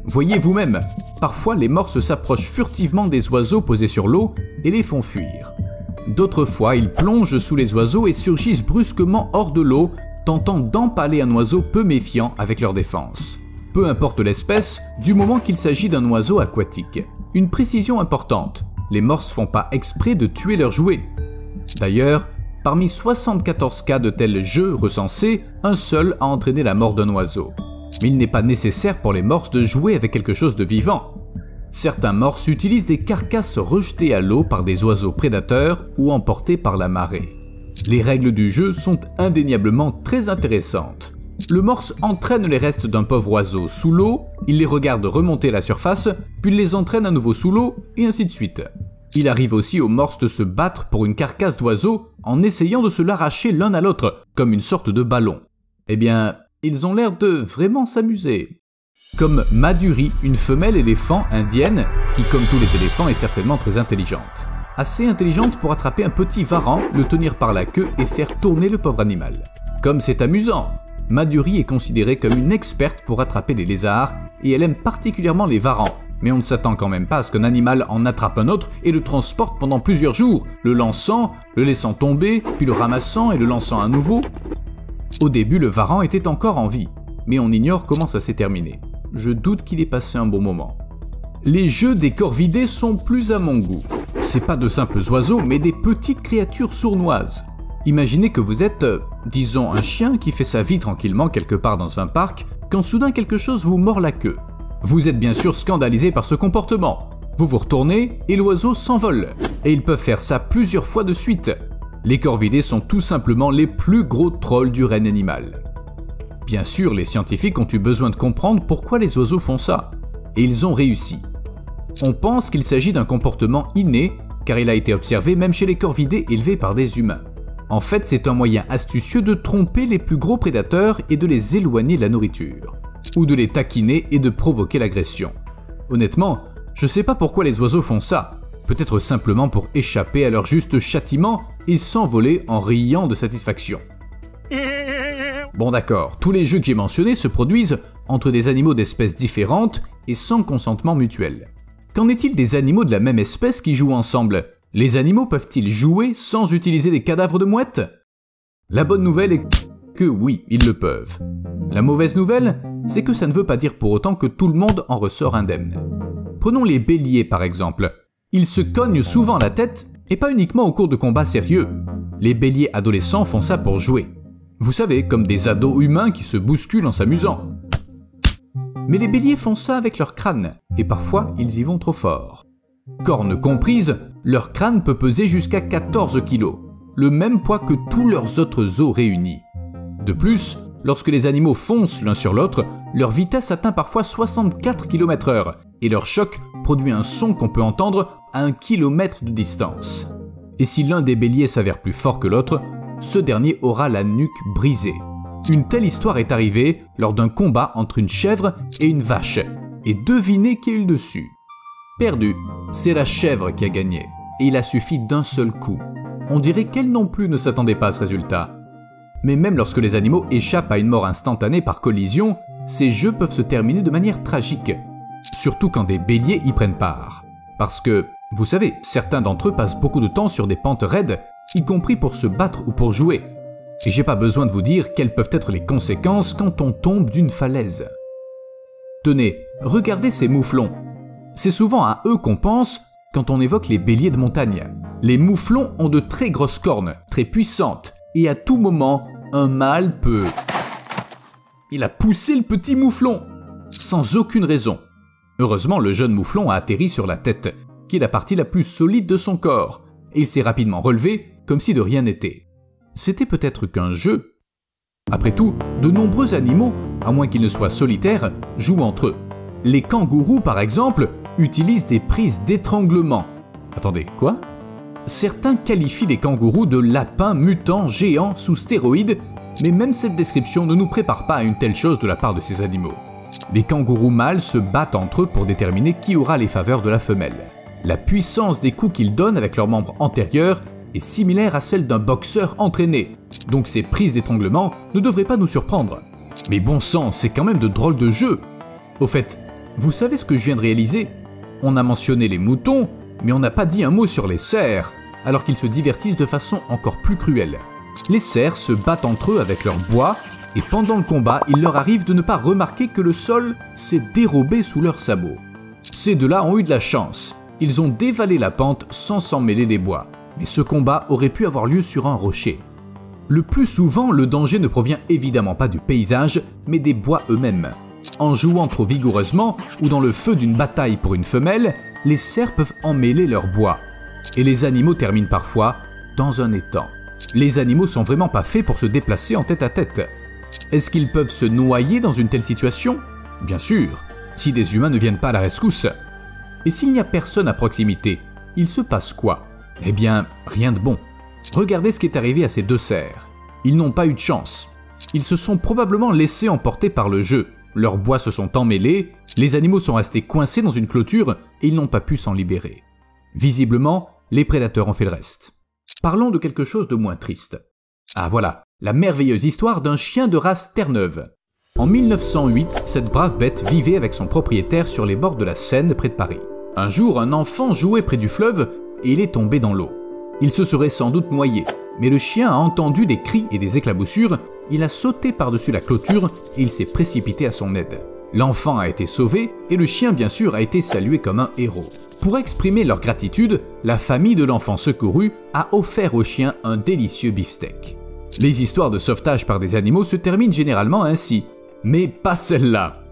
Voyez vous-même, parfois les morses s'approchent furtivement des oiseaux posés sur l'eau et les font fuir. D'autres fois, ils plongent sous les oiseaux et surgissent brusquement hors de l'eau, tentant d'empaler un oiseau peu méfiant avec leur défense. Peu importe l'espèce, du moment qu'il s'agit d'un oiseau aquatique. Une précision importante, les morses font pas exprès de tuer leurs jouets. D'ailleurs, Parmi 74 cas de tels jeux recensés, un seul a entraîné la mort d'un oiseau. Mais il n'est pas nécessaire pour les morses de jouer avec quelque chose de vivant. Certains morses utilisent des carcasses rejetées à l'eau par des oiseaux prédateurs ou emportés par la marée. Les règles du jeu sont indéniablement très intéressantes. Le morse entraîne les restes d'un pauvre oiseau sous l'eau, il les regarde remonter à la surface, puis les entraîne à nouveau sous l'eau, et ainsi de suite. Il arrive aussi aux morses de se battre pour une carcasse d'oiseau en essayant de se l'arracher l'un à l'autre, comme une sorte de ballon. Eh bien, ils ont l'air de vraiment s'amuser. Comme Maduri, une femelle éléphant indienne, qui comme tous les éléphants est certainement très intelligente. Assez intelligente pour attraper un petit varan, le tenir par la queue et faire tourner le pauvre animal. Comme c'est amusant Maduri est considérée comme une experte pour attraper les lézards, et elle aime particulièrement les varans, mais on ne s'attend quand même pas à ce qu'un animal en attrape un autre et le transporte pendant plusieurs jours, le lançant, le laissant tomber, puis le ramassant et le lançant à nouveau. Au début, le varan était encore en vie, mais on ignore comment ça s'est terminé. Je doute qu'il ait passé un bon moment. Les jeux des corvidés sont plus à mon goût. C'est pas de simples oiseaux, mais des petites créatures sournoises. Imaginez que vous êtes, euh, disons, un chien qui fait sa vie tranquillement quelque part dans un parc, quand soudain quelque chose vous mord la queue. Vous êtes bien sûr scandalisé par ce comportement. Vous vous retournez et l'oiseau s'envole. Et ils peuvent faire ça plusieurs fois de suite. Les corvidés sont tout simplement les plus gros trolls du règne animal. Bien sûr, les scientifiques ont eu besoin de comprendre pourquoi les oiseaux font ça. Et ils ont réussi. On pense qu'il s'agit d'un comportement inné, car il a été observé même chez les corvidés élevés par des humains. En fait, c'est un moyen astucieux de tromper les plus gros prédateurs et de les éloigner de la nourriture ou de les taquiner et de provoquer l'agression. Honnêtement, je sais pas pourquoi les oiseaux font ça. Peut-être simplement pour échapper à leur juste châtiment et s'envoler en riant de satisfaction. Bon d'accord, tous les jeux que j'ai mentionnés se produisent entre des animaux d'espèces différentes et sans consentement mutuel. Qu'en est-il des animaux de la même espèce qui jouent ensemble? Les animaux peuvent-ils jouer sans utiliser des cadavres de mouettes? La bonne nouvelle est que oui, ils le peuvent. La mauvaise nouvelle, c'est que ça ne veut pas dire pour autant que tout le monde en ressort indemne. Prenons les béliers par exemple. Ils se cognent souvent la tête, et pas uniquement au cours de combats sérieux. Les béliers adolescents font ça pour jouer. Vous savez, comme des ados humains qui se bousculent en s'amusant. Mais les béliers font ça avec leur crâne, et parfois ils y vont trop fort. Cornes comprises, leur crâne peut peser jusqu'à 14 kg, le même poids que tous leurs autres os réunis. De plus, lorsque les animaux foncent l'un sur l'autre, leur vitesse atteint parfois 64 km/h, et leur choc produit un son qu'on peut entendre à un kilomètre de distance. Et si l'un des béliers s'avère plus fort que l'autre, ce dernier aura la nuque brisée. Une telle histoire est arrivée lors d'un combat entre une chèvre et une vache. Et devinez qui est le dessus. Perdu, c'est la chèvre qui a gagné. Et il a suffi d'un seul coup. On dirait qu'elle non plus ne s'attendait pas à ce résultat. Mais même lorsque les animaux échappent à une mort instantanée par collision, ces jeux peuvent se terminer de manière tragique. Surtout quand des béliers y prennent part. Parce que, vous savez, certains d'entre eux passent beaucoup de temps sur des pentes raides y compris pour se battre ou pour jouer. Et j'ai pas besoin de vous dire quelles peuvent être les conséquences quand on tombe d'une falaise. Tenez, regardez ces mouflons. C'est souvent à eux qu'on pense quand on évoque les béliers de montagne. Les mouflons ont de très grosses cornes, très puissantes, et à tout moment, un mâle peut... Il a poussé le petit mouflon, sans aucune raison. Heureusement, le jeune mouflon a atterri sur la tête, qui est la partie la plus solide de son corps, et il s'est rapidement relevé comme si de rien n'était. C'était peut-être qu'un jeu. Après tout, de nombreux animaux, à moins qu'ils ne soient solitaires, jouent entre eux. Les kangourous, par exemple, utilisent des prises d'étranglement. Attendez, quoi? Certains qualifient les kangourous de lapins mutants géants sous stéroïdes, mais même cette description ne nous prépare pas à une telle chose de la part de ces animaux. Les kangourous mâles se battent entre eux pour déterminer qui aura les faveurs de la femelle. La puissance des coups qu'ils donnent avec leurs membres antérieurs est similaire à celle d'un boxeur entraîné, donc ces prises d'étranglement ne devraient pas nous surprendre. Mais bon sang, c'est quand même de drôles de jeux Au fait, vous savez ce que je viens de réaliser? On a mentionné les moutons, mais on n'a pas dit un mot sur les cerfs, alors qu'ils se divertissent de façon encore plus cruelle. Les cerfs se battent entre eux avec leur bois, et pendant le combat, il leur arrive de ne pas remarquer que le sol s'est dérobé sous leurs sabots. Ces deux-là ont eu de la chance. Ils ont dévalé la pente sans s'en mêler des bois mais ce combat aurait pu avoir lieu sur un rocher. Le plus souvent, le danger ne provient évidemment pas du paysage, mais des bois eux-mêmes. En jouant trop vigoureusement ou dans le feu d'une bataille pour une femelle, les cerfs peuvent emmêler leur bois. Et les animaux terminent parfois dans un étang. Les animaux sont vraiment pas faits pour se déplacer en tête à tête. Est-ce qu'ils peuvent se noyer dans une telle situation? Bien sûr, si des humains ne viennent pas à la rescousse. Et s'il n'y a personne à proximité, il se passe quoi? Eh bien, rien de bon. Regardez ce qui est arrivé à ces deux cerfs. Ils n'ont pas eu de chance. Ils se sont probablement laissés emporter par le jeu. Leurs bois se sont emmêlés, les animaux sont restés coincés dans une clôture et ils n'ont pas pu s'en libérer. Visiblement, les prédateurs ont fait le reste. Parlons de quelque chose de moins triste. Ah voilà, la merveilleuse histoire d'un chien de race Terre-Neuve. En 1908, cette brave bête vivait avec son propriétaire sur les bords de la Seine près de Paris. Un jour, un enfant jouait près du fleuve et il est tombé dans l'eau. Il se serait sans doute noyé, mais le chien a entendu des cris et des éclaboussures, il a sauté par-dessus la clôture et il s'est précipité à son aide. L'enfant a été sauvé et le chien bien sûr a été salué comme un héros. Pour exprimer leur gratitude, la famille de l'enfant secouru a offert au chien un délicieux beefsteak. Les histoires de sauvetage par des animaux se terminent généralement ainsi, mais pas celle-là.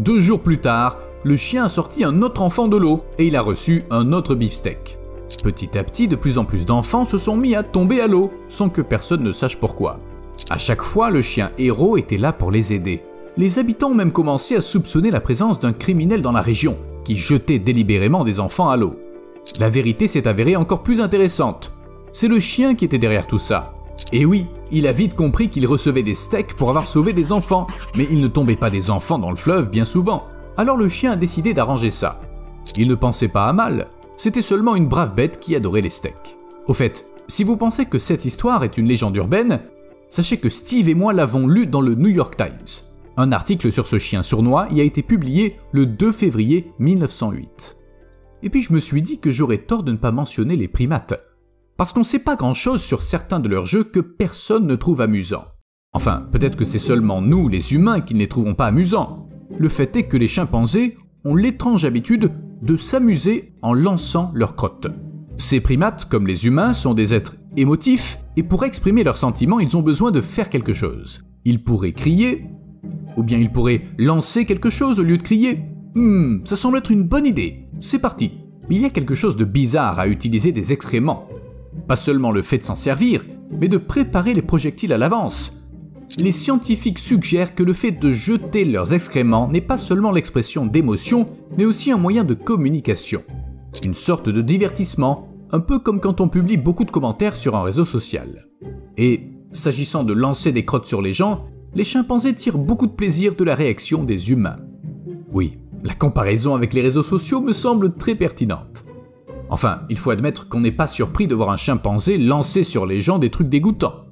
Deux jours plus tard, le chien a sorti un autre enfant de l'eau et il a reçu un autre beefsteak. Petit à petit, de plus en plus d'enfants se sont mis à tomber à l'eau, sans que personne ne sache pourquoi. À chaque fois, le chien héros était là pour les aider. Les habitants ont même commencé à soupçonner la présence d'un criminel dans la région, qui jetait délibérément des enfants à l'eau. La vérité s'est avérée encore plus intéressante. C'est le chien qui était derrière tout ça. Et oui, il a vite compris qu'il recevait des steaks pour avoir sauvé des enfants, mais il ne tombait pas des enfants dans le fleuve bien souvent. Alors le chien a décidé d'arranger ça. Il ne pensait pas à mal, c'était seulement une brave bête qui adorait les steaks. Au fait, si vous pensez que cette histoire est une légende urbaine, sachez que Steve et moi l'avons lu dans le New York Times. Un article sur ce chien sournois y a été publié le 2 février 1908. Et puis je me suis dit que j'aurais tort de ne pas mentionner les primates, parce qu'on ne sait pas grand-chose sur certains de leurs jeux que personne ne trouve amusants. Enfin, peut-être que c'est seulement nous, les humains, qui ne les trouvons pas amusants. Le fait est que les chimpanzés ont l'étrange habitude de s'amuser en lançant leurs crottes. Ces primates, comme les humains, sont des êtres émotifs, et pour exprimer leurs sentiments, ils ont besoin de faire quelque chose. Ils pourraient crier, ou bien ils pourraient lancer quelque chose au lieu de crier. Hmm, ça semble être une bonne idée. C'est parti. Il y a quelque chose de bizarre à utiliser des excréments. Pas seulement le fait de s'en servir, mais de préparer les projectiles à l'avance. Les scientifiques suggèrent que le fait de jeter leurs excréments n'est pas seulement l'expression d'émotion, mais aussi un moyen de communication une sorte de divertissement, un peu comme quand on publie beaucoup de commentaires sur un réseau social. Et, s'agissant de lancer des crottes sur les gens, les chimpanzés tirent beaucoup de plaisir de la réaction des humains. Oui, la comparaison avec les réseaux sociaux me semble très pertinente. Enfin, il faut admettre qu'on n'est pas surpris de voir un chimpanzé lancer sur les gens des trucs dégoûtants.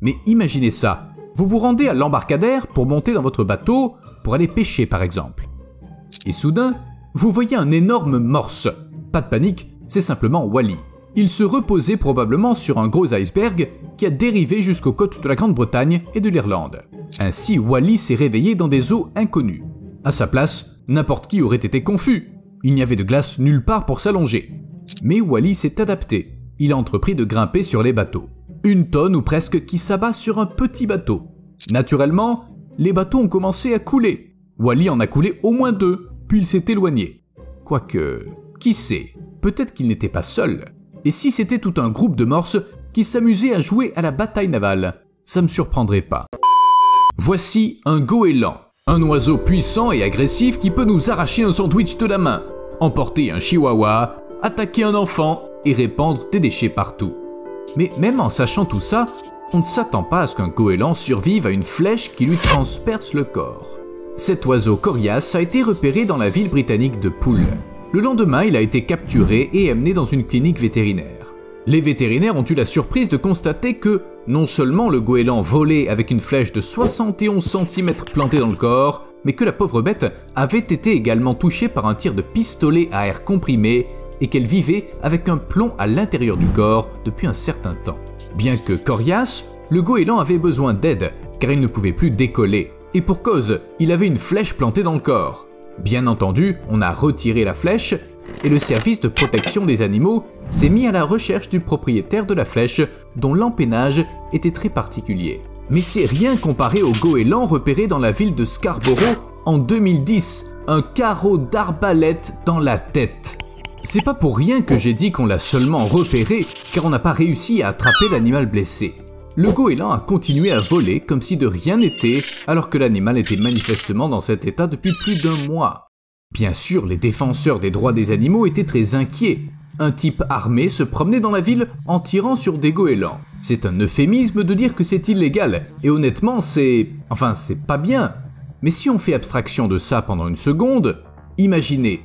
Mais imaginez ça, vous vous rendez à l'embarcadère pour monter dans votre bateau pour aller pêcher par exemple. Et soudain, vous voyez un énorme morse pas de panique, c'est simplement Wally. Il se reposait probablement sur un gros iceberg qui a dérivé jusqu'aux côtes de la Grande-Bretagne et de l'Irlande. Ainsi, Wally s'est réveillé dans des eaux inconnues. À sa place, n'importe qui aurait été confus. Il n'y avait de glace nulle part pour s'allonger. Mais Wally s'est adapté. Il a entrepris de grimper sur les bateaux. Une tonne ou presque qui s'abat sur un petit bateau. Naturellement, les bateaux ont commencé à couler. Wally en a coulé au moins deux, puis il s'est éloigné. Quoique, qui sait, peut-être qu'il n'était pas seul. Et si c'était tout un groupe de morses qui s'amusait à jouer à la bataille navale Ça me surprendrait pas. Voici un goéland, un oiseau puissant et agressif qui peut nous arracher un sandwich de la main, emporter un chihuahua, attaquer un enfant et répandre des déchets partout. Mais même en sachant tout ça, on ne s'attend pas à ce qu'un goéland survive à une flèche qui lui transperce le corps. Cet oiseau coriace a été repéré dans la ville britannique de Poole. Le lendemain, il a été capturé et amené dans une clinique vétérinaire. Les vétérinaires ont eu la surprise de constater que non seulement le goéland volait avec une flèche de 71 cm plantée dans le corps, mais que la pauvre bête avait été également touchée par un tir de pistolet à air comprimé et qu'elle vivait avec un plomb à l'intérieur du corps depuis un certain temps. Bien que coriace, le goéland avait besoin d'aide car il ne pouvait plus décoller. Et pour cause, il avait une flèche plantée dans le corps. Bien entendu, on a retiré la flèche et le service de protection des animaux s'est mis à la recherche du propriétaire de la flèche dont l'empennage était très particulier. Mais c'est rien comparé au goéland repéré dans la ville de Scarborough en 2010, un carreau d'arbalète dans la tête. C'est pas pour rien que j'ai dit qu'on l'a seulement repéré, car on n'a pas réussi à attraper l'animal blessé le goéland a continué à voler comme si de rien n'était, alors que l'animal était manifestement dans cet état depuis plus d'un mois. Bien sûr, les défenseurs des droits des animaux étaient très inquiets. Un type armé se promenait dans la ville en tirant sur des goélands. C'est un euphémisme de dire que c'est illégal, et honnêtement, c'est... Enfin, c'est pas bien. Mais si on fait abstraction de ça pendant une seconde, imaginez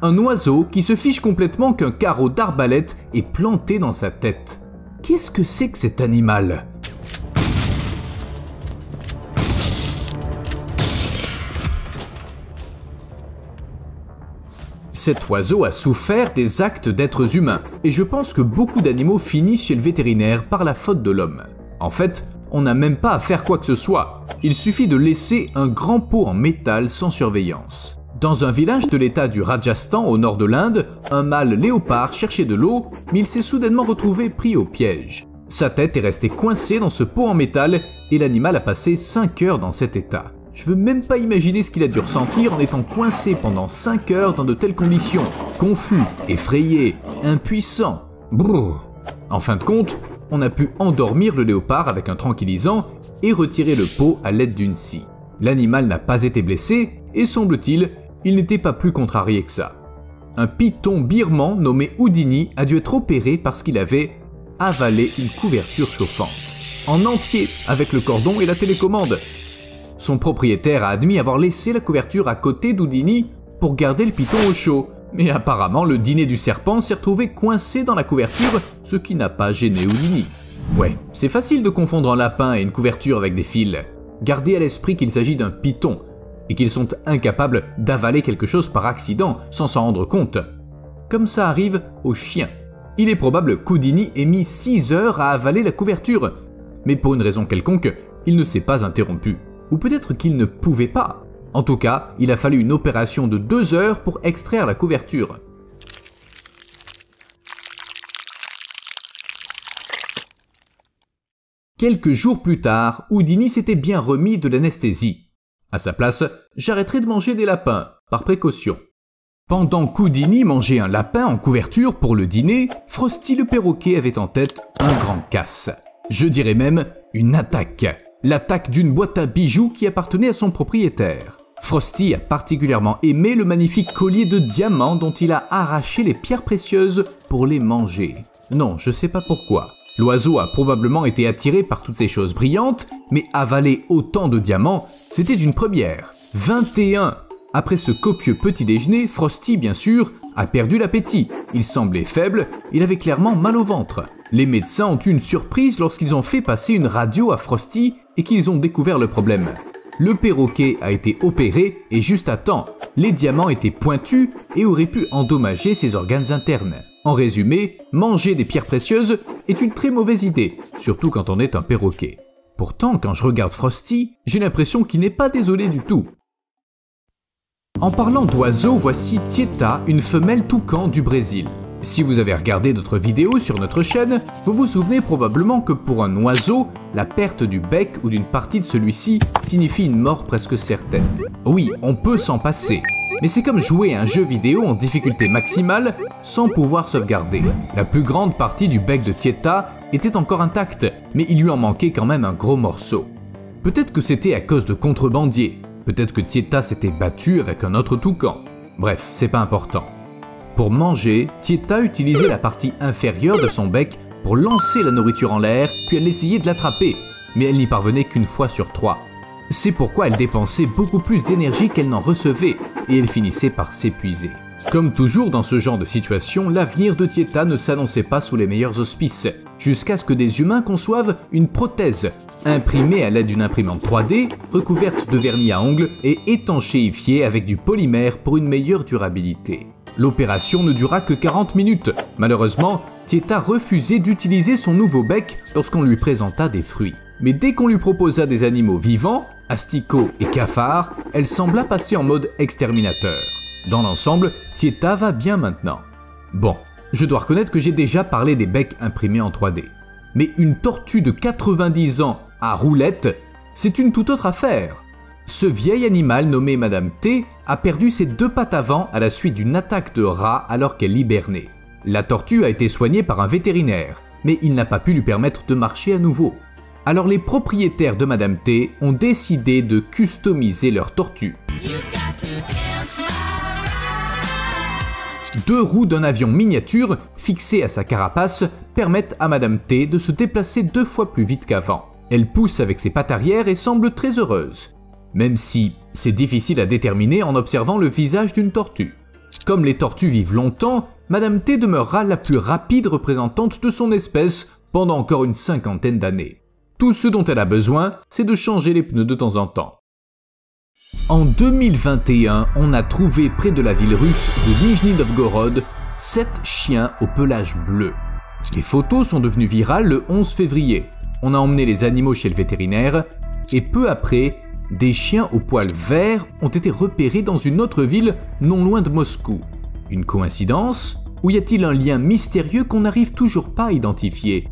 un oiseau qui se fiche complètement qu'un carreau d'arbalète est planté dans sa tête. Qu'est-ce que c'est que cet animal? Cet oiseau a souffert des actes d'êtres humains, et je pense que beaucoup d'animaux finissent chez le vétérinaire par la faute de l'homme. En fait, on n'a même pas à faire quoi que ce soit, il suffit de laisser un grand pot en métal sans surveillance. Dans un village de l'état du Rajasthan au nord de l'Inde, un mâle léopard cherchait de l'eau, mais il s'est soudainement retrouvé pris au piège. Sa tête est restée coincée dans ce pot en métal et l'animal a passé 5 heures dans cet état. Je veux même pas imaginer ce qu'il a dû ressentir en étant coincé pendant 5 heures dans de telles conditions. Confus, effrayé, impuissant. Brrr. En fin de compte, on a pu endormir le léopard avec un tranquillisant et retirer le pot à l'aide d'une scie. L'animal n'a pas été blessé et semble-t-il, il n'était pas plus contrarié que ça. Un python birman nommé Houdini a dû être opéré parce qu'il avait avalé une couverture chauffante. En entier, avec le cordon et la télécommande. Son propriétaire a admis avoir laissé la couverture à côté d'Houdini pour garder le python au chaud. Mais apparemment, le dîner du serpent s'est retrouvé coincé dans la couverture, ce qui n'a pas gêné Houdini. Ouais, c'est facile de confondre un lapin et une couverture avec des fils. Gardez à l'esprit qu'il s'agit d'un python, et qu'ils sont incapables d'avaler quelque chose par accident sans s'en rendre compte. Comme ça arrive aux chiens. Il est probable qu'Houdini ait mis 6 heures à avaler la couverture, mais pour une raison quelconque, il ne s'est pas interrompu ou peut-être qu'il ne pouvait pas. En tout cas, il a fallu une opération de deux heures pour extraire la couverture. Quelques jours plus tard, Houdini s'était bien remis de l'anesthésie. À sa place, j'arrêterai de manger des lapins, par précaution. Pendant qu'Houdini mangeait un lapin en couverture pour le dîner, Frosty le perroquet avait en tête un grand casse. Je dirais même une attaque. L'attaque d'une boîte à bijoux qui appartenait à son propriétaire. Frosty a particulièrement aimé le magnifique collier de diamants dont il a arraché les pierres précieuses pour les manger. Non, je sais pas pourquoi. L'oiseau a probablement été attiré par toutes ces choses brillantes, mais avaler autant de diamants, c'était une première. 21 Après ce copieux petit déjeuner, Frosty, bien sûr, a perdu l'appétit. Il semblait faible, il avait clairement mal au ventre. Les médecins ont eu une surprise lorsqu'ils ont fait passer une radio à Frosty et qu'ils ont découvert le problème. Le perroquet a été opéré et juste à temps. Les diamants étaient pointus et auraient pu endommager ses organes internes. En résumé, manger des pierres précieuses est une très mauvaise idée, surtout quand on est un perroquet. Pourtant, quand je regarde Frosty, j'ai l'impression qu'il n'est pas désolé du tout. En parlant d'oiseaux, voici Tieta, une femelle toucan du Brésil. Si vous avez regardé d'autres vidéos sur notre chaîne, vous vous souvenez probablement que pour un oiseau, la perte du bec ou d'une partie de celui-ci signifie une mort presque certaine. Oui, on peut s'en passer, mais c'est comme jouer à un jeu vidéo en difficulté maximale sans pouvoir sauvegarder. La plus grande partie du bec de Tieta était encore intacte, mais il lui en manquait quand même un gros morceau. Peut-être que c'était à cause de contrebandiers, peut-être que Tieta s'était battu avec un autre toucan. Bref, c'est pas important. Pour manger, Tieta utilisait la partie inférieure de son bec pour lancer la nourriture en l'air, puis elle essayait de l'attraper, mais elle n'y parvenait qu'une fois sur trois. C'est pourquoi elle dépensait beaucoup plus d'énergie qu'elle n'en recevait, et elle finissait par s'épuiser. Comme toujours dans ce genre de situation, l'avenir de Tieta ne s'annonçait pas sous les meilleurs auspices, jusqu'à ce que des humains conçoivent une prothèse, imprimée à l'aide d'une imprimante 3D, recouverte de vernis à ongles et étanchéifiée avec du polymère pour une meilleure durabilité. L'opération ne dura que 40 minutes. Malheureusement, Tieta refusait d'utiliser son nouveau bec lorsqu'on lui présenta des fruits. Mais dès qu'on lui proposa des animaux vivants, asticots et cafards, elle sembla passer en mode exterminateur. Dans l'ensemble, Tieta va bien maintenant. Bon, je dois reconnaître que j'ai déjà parlé des becs imprimés en 3D. Mais une tortue de 90 ans à roulette, c'est une toute autre affaire. Ce vieil animal nommé Madame T a perdu ses deux pattes avant à la suite d'une attaque de rat alors qu'elle hibernait. La tortue a été soignée par un vétérinaire, mais il n'a pas pu lui permettre de marcher à nouveau. Alors les propriétaires de Madame T ont décidé de customiser leur tortue. Deux roues d'un avion miniature fixées à sa carapace permettent à Madame T de se déplacer deux fois plus vite qu'avant. Elle pousse avec ses pattes arrière et semble très heureuse même si c'est difficile à déterminer en observant le visage d'une tortue. Comme les tortues vivent longtemps, Madame T demeurera la plus rapide représentante de son espèce pendant encore une cinquantaine d'années. Tout ce dont elle a besoin, c'est de changer les pneus de temps en temps. En 2021, on a trouvé près de la ville russe de Nijni Novgorod 7 chiens au pelage bleu. Les photos sont devenues virales le 11 février. On a emmené les animaux chez le vétérinaire et peu après, des chiens aux poils verts ont été repérés dans une autre ville non loin de Moscou. Une coïncidence Ou y a-t-il un lien mystérieux qu'on n'arrive toujours pas à identifier?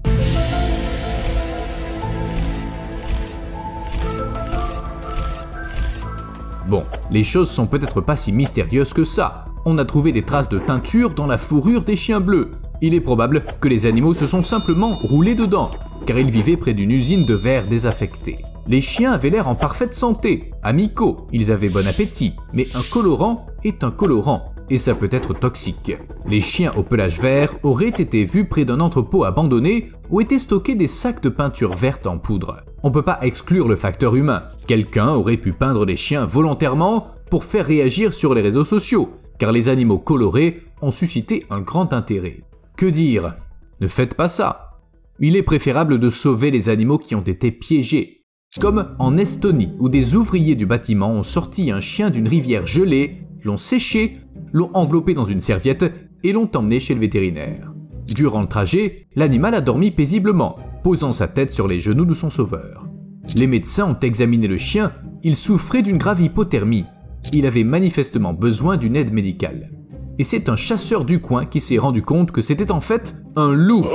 Bon, les choses sont peut-être pas si mystérieuses que ça. On a trouvé des traces de teinture dans la fourrure des chiens bleus. Il est probable que les animaux se sont simplement roulés dedans, car ils vivaient près d'une usine de verre désaffectée. Les chiens avaient l'air en parfaite santé, amicaux, ils avaient bon appétit, mais un colorant est un colorant, et ça peut être toxique. Les chiens au pelage vert auraient été vus près d'un entrepôt abandonné où étaient stockés des sacs de peinture verte en poudre. On peut pas exclure le facteur humain. Quelqu'un aurait pu peindre les chiens volontairement pour faire réagir sur les réseaux sociaux, car les animaux colorés ont suscité un grand intérêt. Que dire? Ne faites pas ça. Il est préférable de sauver les animaux qui ont été piégés, comme en Estonie, où des ouvriers du bâtiment ont sorti un chien d'une rivière gelée, l'ont séché, l'ont enveloppé dans une serviette et l'ont emmené chez le vétérinaire. Durant le trajet, l'animal a dormi paisiblement, posant sa tête sur les genoux de son sauveur. Les médecins ont examiné le chien, il souffrait d'une grave hypothermie. Il avait manifestement besoin d'une aide médicale. Et c'est un chasseur du coin qui s'est rendu compte que c'était en fait un loup.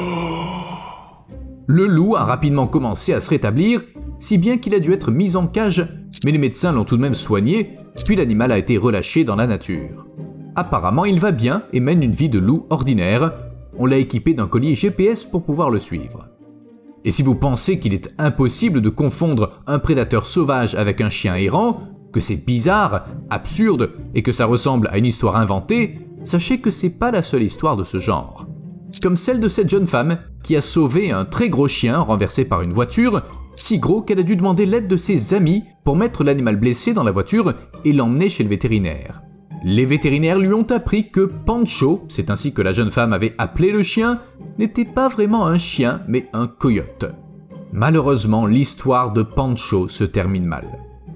Le loup a rapidement commencé à se rétablir, si bien qu'il a dû être mis en cage, mais les médecins l'ont tout de même soigné, puis l'animal a été relâché dans la nature. Apparemment, il va bien et mène une vie de loup ordinaire. On l'a équipé d'un collier GPS pour pouvoir le suivre. Et si vous pensez qu'il est impossible de confondre un prédateur sauvage avec un chien errant, que c'est bizarre, absurde et que ça ressemble à une histoire inventée, sachez que c'est pas la seule histoire de ce genre. Comme celle de cette jeune femme qui a sauvé un très gros chien renversé par une voiture, si gros qu'elle a dû demander l'aide de ses amis pour mettre l'animal blessé dans la voiture et l'emmener chez le vétérinaire. Les vétérinaires lui ont appris que Pancho, c'est ainsi que la jeune femme avait appelé le chien, n'était pas vraiment un chien mais un coyote. Malheureusement, l'histoire de Pancho se termine mal.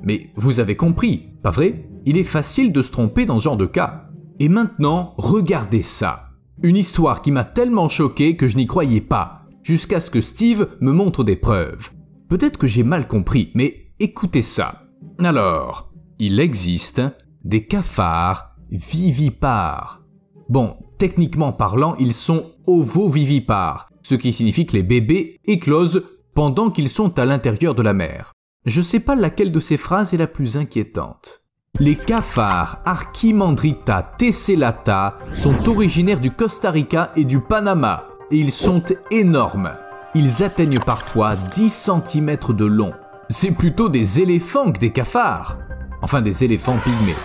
Mais vous avez compris, pas vrai? Il est facile de se tromper dans ce genre de cas. Et maintenant, regardez ça. Une histoire qui m'a tellement choqué que je n'y croyais pas, jusqu'à ce que Steve me montre des preuves. Peut-être que j'ai mal compris, mais écoutez ça. Alors, il existe des cafards vivipares. Bon, techniquement parlant, ils sont ovovivipares, ce qui signifie que les bébés éclosent pendant qu'ils sont à l'intérieur de la mer. Je sais pas laquelle de ces phrases est la plus inquiétante. Les cafards Archimandrita tessellata sont originaires du Costa Rica et du Panama, et ils sont énormes. Ils atteignent parfois 10 cm de long. C'est plutôt des éléphants que des cafards. Enfin des éléphants pygmées.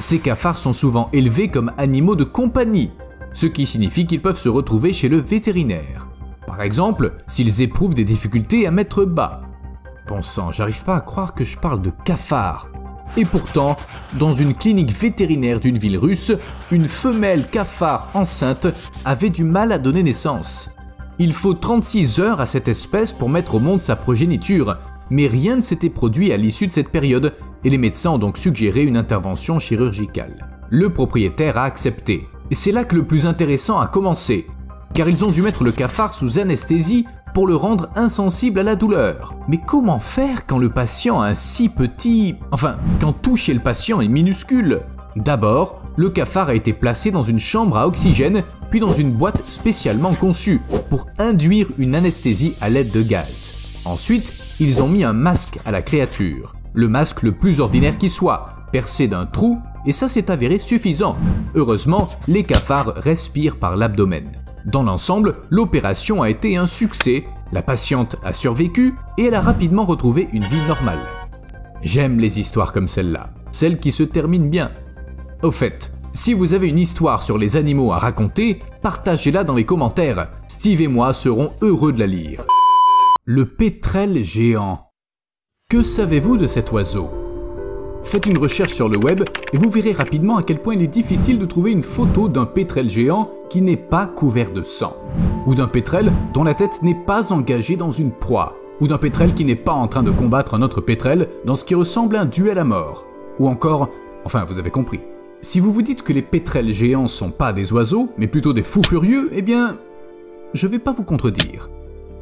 Ces cafards sont souvent élevés comme animaux de compagnie, ce qui signifie qu'ils peuvent se retrouver chez le vétérinaire. Par exemple, s'ils éprouvent des difficultés à mettre bas. Bon sang, j'arrive pas à croire que je parle de cafards. Et pourtant, dans une clinique vétérinaire d'une ville russe, une femelle cafard enceinte avait du mal à donner naissance. Il faut 36 heures à cette espèce pour mettre au monde sa progéniture, mais rien ne s'était produit à l'issue de cette période et les médecins ont donc suggéré une intervention chirurgicale. Le propriétaire a accepté. C'est là que le plus intéressant a commencé, car ils ont dû mettre le cafard sous anesthésie pour le rendre insensible à la douleur. Mais comment faire quand le patient a un si petit... Enfin, quand tout chez le patient est minuscule? D'abord, le cafard a été placé dans une chambre à oxygène, puis dans une boîte spécialement conçue pour induire une anesthésie à l'aide de gaz. Ensuite, ils ont mis un masque à la créature, le masque le plus ordinaire qui soit, percé d'un trou, et ça s'est avéré suffisant. Heureusement, les cafards respirent par l'abdomen. Dans l'ensemble, l'opération a été un succès, la patiente a survécu et elle a rapidement retrouvé une vie normale. J'aime les histoires comme celle-là, celles qui se terminent bien. Au fait, si vous avez une histoire sur les animaux à raconter, partagez-la dans les commentaires. Steve et moi serons heureux de la lire. Le pétrel géant. Que savez-vous de cet oiseau? Faites une recherche sur le web et vous verrez rapidement à quel point il est difficile de trouver une photo d'un pétrel géant qui n'est pas couvert de sang, ou d'un pétrel dont la tête n'est pas engagée dans une proie, ou d'un pétrel qui n'est pas en train de combattre un autre pétrel dans ce qui ressemble à un duel à mort, ou encore, enfin vous avez compris. Si vous vous dites que les pétrels géants sont pas des oiseaux, mais plutôt des fous furieux, eh bien, je vais pas vous contredire.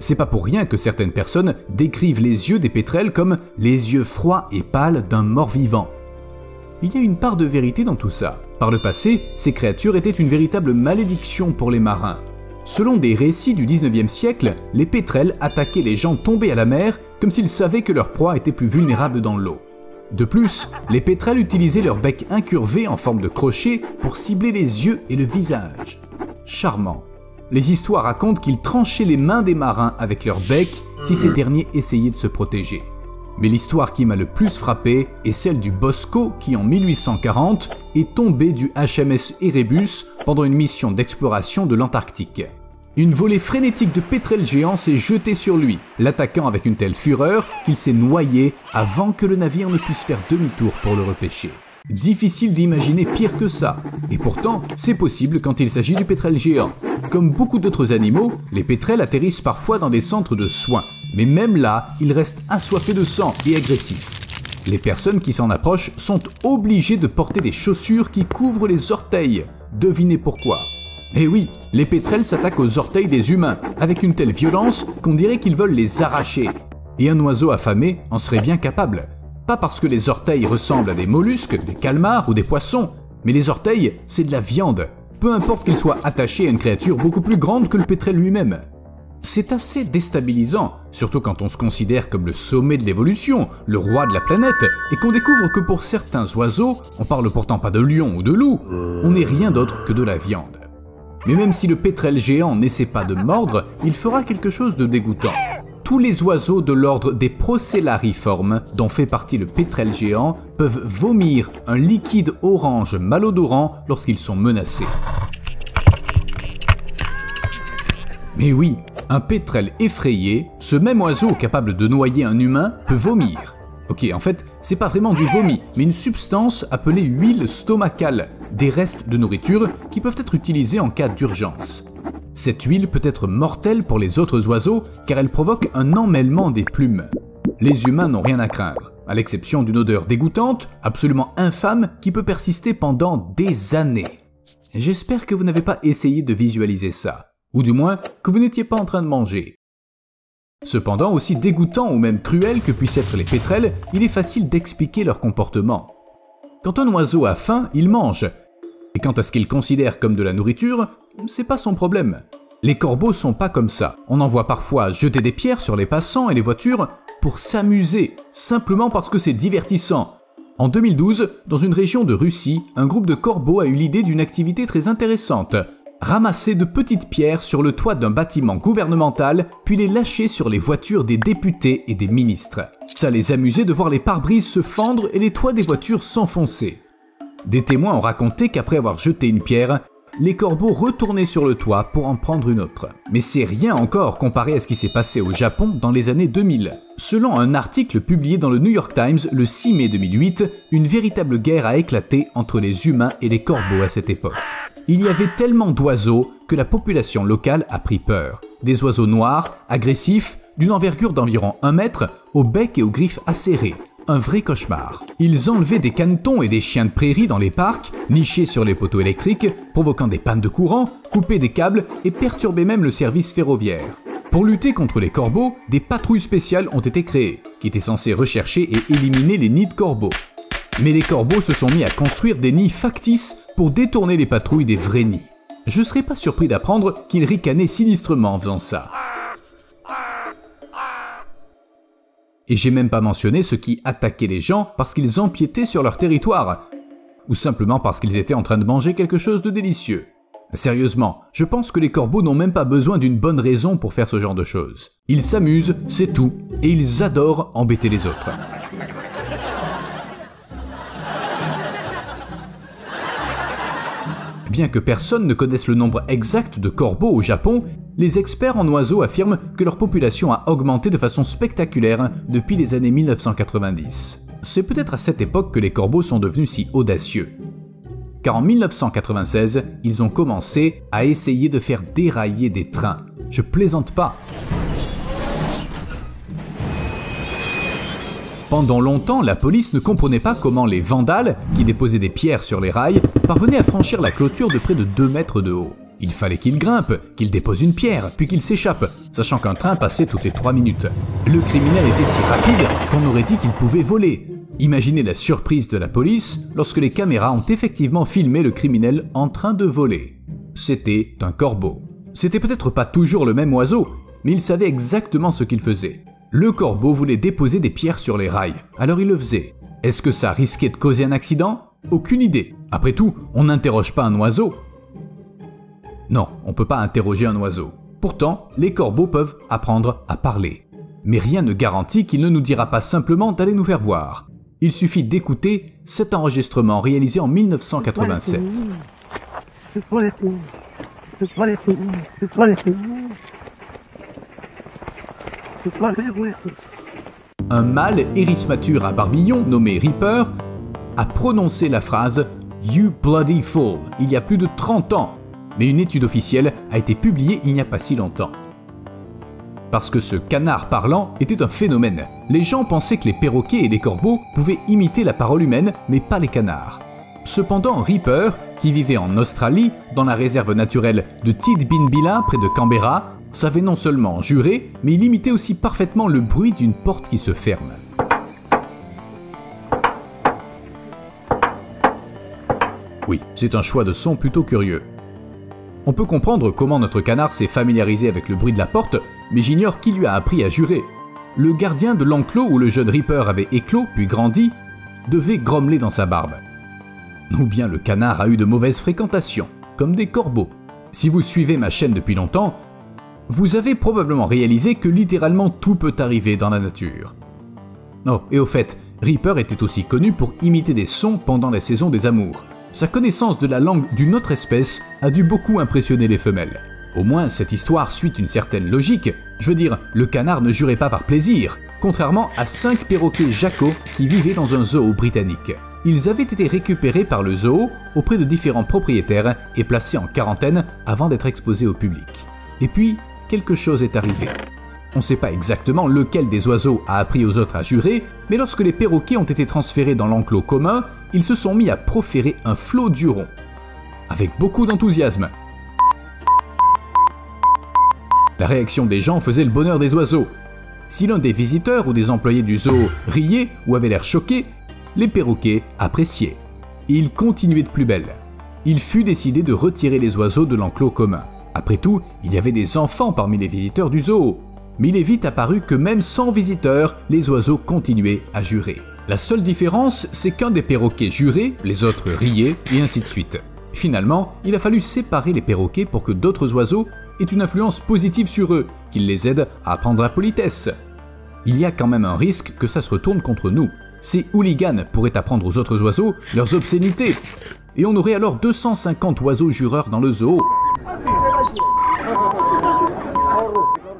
C'est pas pour rien que certaines personnes décrivent les yeux des pétrels comme les yeux froids et pâles d'un mort-vivant. Il y a une part de vérité dans tout ça. Par le passé, ces créatures étaient une véritable malédiction pour les marins. Selon des récits du 19e siècle, les pétrels attaquaient les gens tombés à la mer comme s'ils savaient que leur proie était plus vulnérable dans l'eau. De plus, les pétrels utilisaient leur bec incurvé en forme de crochet pour cibler les yeux et le visage. Charmant les histoires racontent qu'ils tranchaient les mains des marins avec leur bec si ces derniers essayaient de se protéger. Mais l'histoire qui m'a le plus frappé est celle du Bosco qui en 1840 est tombé du HMS Erebus pendant une mission d'exploration de l'Antarctique. Une volée frénétique de pétrels géants s'est jetée sur lui, l'attaquant avec une telle fureur qu'il s'est noyé avant que le navire ne puisse faire demi-tour pour le repêcher. Difficile d'imaginer pire que ça. Et pourtant, c'est possible quand il s'agit du pétrel géant. Comme beaucoup d'autres animaux, les pétrels atterrissent parfois dans des centres de soins. Mais même là, ils restent assoiffés de sang et agressifs. Les personnes qui s'en approchent sont obligées de porter des chaussures qui couvrent les orteils. Devinez pourquoi. Eh oui, les pétrels s'attaquent aux orteils des humains, avec une telle violence qu'on dirait qu'ils veulent les arracher. Et un oiseau affamé en serait bien capable. Pas parce que les orteils ressemblent à des mollusques, des calmars ou des poissons, mais les orteils, c'est de la viande, peu importe qu'ils soient attachés à une créature beaucoup plus grande que le pétrel lui-même. C'est assez déstabilisant, surtout quand on se considère comme le sommet de l'évolution, le roi de la planète, et qu'on découvre que pour certains oiseaux, on parle pourtant pas de lion ou de loup, on n'est rien d'autre que de la viande. Mais même si le pétrel géant n'essaie pas de mordre, il fera quelque chose de dégoûtant. Tous les oiseaux de l'ordre des Procellariformes, dont fait partie le pétrel géant, peuvent vomir un liquide orange malodorant lorsqu'ils sont menacés. Mais oui, un pétrel effrayé, ce même oiseau capable de noyer un humain, peut vomir. Ok, en fait, c'est pas vraiment du vomi, mais une substance appelée huile stomacale, des restes de nourriture qui peuvent être utilisés en cas d'urgence. Cette huile peut être mortelle pour les autres oiseaux car elle provoque un emmêlement des plumes. Les humains n'ont rien à craindre, à l'exception d'une odeur dégoûtante, absolument infâme, qui peut persister pendant des années. J'espère que vous n'avez pas essayé de visualiser ça, ou du moins que vous n'étiez pas en train de manger. Cependant, aussi dégoûtant ou même cruel que puissent être les pétrels, il est facile d'expliquer leur comportement. Quand un oiseau a faim, il mange. Et quant à ce qu'il considère comme de la nourriture, c'est pas son problème. Les corbeaux sont pas comme ça. On en voit parfois jeter des pierres sur les passants et les voitures pour s'amuser, simplement parce que c'est divertissant. En 2012, dans une région de Russie, un groupe de corbeaux a eu l'idée d'une activité très intéressante. Ramasser de petites pierres sur le toit d'un bâtiment gouvernemental, puis les lâcher sur les voitures des députés et des ministres. Ça les amusait de voir les pare-brises se fendre et les toits des voitures s'enfoncer. Des témoins ont raconté qu'après avoir jeté une pierre, les corbeaux retournaient sur le toit pour en prendre une autre. Mais c'est rien encore comparé à ce qui s'est passé au Japon dans les années 2000. Selon un article publié dans le New York Times le 6 mai 2008, une véritable guerre a éclaté entre les humains et les corbeaux à cette époque. Il y avait tellement d'oiseaux que la population locale a pris peur. Des oiseaux noirs, agressifs, d'une envergure d'environ 1 mètre, au bec et aux griffes acérées, un vrai cauchemar. Ils enlevaient des canetons et des chiens de prairie dans les parcs, nichés sur les poteaux électriques, provoquant des pannes de courant, coupaient des câbles et perturbaient même le service ferroviaire. Pour lutter contre les corbeaux, des patrouilles spéciales ont été créées, qui étaient censées rechercher et éliminer les nids de corbeaux. Mais les corbeaux se sont mis à construire des nids factices pour détourner les patrouilles des vrais nids. Je serais pas surpris d'apprendre qu'ils ricanaient sinistrement en faisant ça. Et j'ai même pas mentionné ceux qui attaquaient les gens parce qu'ils empiétaient sur leur territoire, ou simplement parce qu'ils étaient en train de manger quelque chose de délicieux. Sérieusement, je pense que les corbeaux n'ont même pas besoin d'une bonne raison pour faire ce genre de choses. Ils s'amusent, c'est tout, et ils adorent embêter les autres. Bien que personne ne connaisse le nombre exact de corbeaux au Japon, les experts en oiseaux affirment que leur population a augmenté de façon spectaculaire depuis les années 1990. C'est peut-être à cette époque que les corbeaux sont devenus si audacieux. Car en 1996, ils ont commencé à essayer de faire dérailler des trains. Je plaisante pas. Pendant longtemps, la police ne comprenait pas comment les vandales, qui déposaient des pierres sur les rails, parvenaient à franchir la clôture de près de 2 mètres de haut. Il fallait qu'ils grimpent, qu'ils déposent une pierre, puis qu'ils s'échappent, sachant qu'un train passait toutes les 3 minutes. Le criminel était si rapide qu'on aurait dit qu'il pouvait voler. Imaginez la surprise de la police lorsque les caméras ont effectivement filmé le criminel en train de voler. C'était un corbeau. C'était peut-être pas toujours le même oiseau, mais il savait exactement ce qu'il faisait. Le corbeau voulait déposer des pierres sur les rails, alors il le faisait. Est-ce que ça risquait de causer un accident? Aucune idée. Après tout, on n'interroge pas un oiseau. Non, on ne peut pas interroger un oiseau. Pourtant, les corbeaux peuvent apprendre à parler. Mais rien ne garantit qu'il ne nous dira pas simplement d'aller nous faire voir. Il suffit d'écouter cet enregistrement réalisé en 1987. Un mâle hérismature à barbillon nommé Reaper a prononcé la phrase You bloody fool il y a plus de 30 ans, mais une étude officielle a été publiée il n'y a pas si longtemps. Parce que ce canard parlant était un phénomène. Les gens pensaient que les perroquets et les corbeaux pouvaient imiter la parole humaine, mais pas les canards. Cependant, Reaper, qui vivait en Australie, dans la réserve naturelle de Tidbinbilla près de Canberra, savait non seulement jurer, mais il imitait aussi parfaitement le bruit d'une porte qui se ferme. Oui, c'est un choix de son plutôt curieux. On peut comprendre comment notre canard s'est familiarisé avec le bruit de la porte, mais j'ignore qui lui a appris à jurer. Le gardien de l'enclos où le jeune Reaper avait éclos puis grandi devait grommeler dans sa barbe. Ou bien le canard a eu de mauvaises fréquentations, comme des corbeaux. Si vous suivez ma chaîne depuis longtemps, vous avez probablement réalisé que littéralement tout peut arriver dans la nature. Oh, et au fait, Reaper était aussi connu pour imiter des sons pendant la saison des amours. Sa connaissance de la langue d'une autre espèce a dû beaucoup impressionner les femelles. Au moins, cette histoire suit une certaine logique. Je veux dire, le canard ne jurait pas par plaisir, contrairement à cinq perroquets jacots qui vivaient dans un zoo britannique. Ils avaient été récupérés par le zoo auprès de différents propriétaires et placés en quarantaine avant d'être exposés au public. Et puis, quelque chose est arrivé. On ne sait pas exactement lequel des oiseaux a appris aux autres à jurer, mais lorsque les perroquets ont été transférés dans l'enclos commun, ils se sont mis à proférer un flot d'hurons. Avec beaucoup d'enthousiasme. La réaction des gens faisait le bonheur des oiseaux. Si l'un des visiteurs ou des employés du zoo riait ou avait l'air choqué, les perroquets appréciaient. Ils continuaient de plus belle. Il fut décidé de retirer les oiseaux de l'enclos commun. Après tout, il y avait des enfants parmi les visiteurs du zoo. Mais il est vite apparu que même sans visiteurs, les oiseaux continuaient à jurer. La seule différence, c'est qu'un des perroquets jurait, les autres riaient, et ainsi de suite. Finalement, il a fallu séparer les perroquets pour que d'autres oiseaux aient une influence positive sur eux, qu'ils les aident à apprendre la politesse. Il y a quand même un risque que ça se retourne contre nous. Ces hooligans pourraient apprendre aux autres oiseaux leurs obscénités. Et on aurait alors 250 oiseaux jureurs dans le zoo.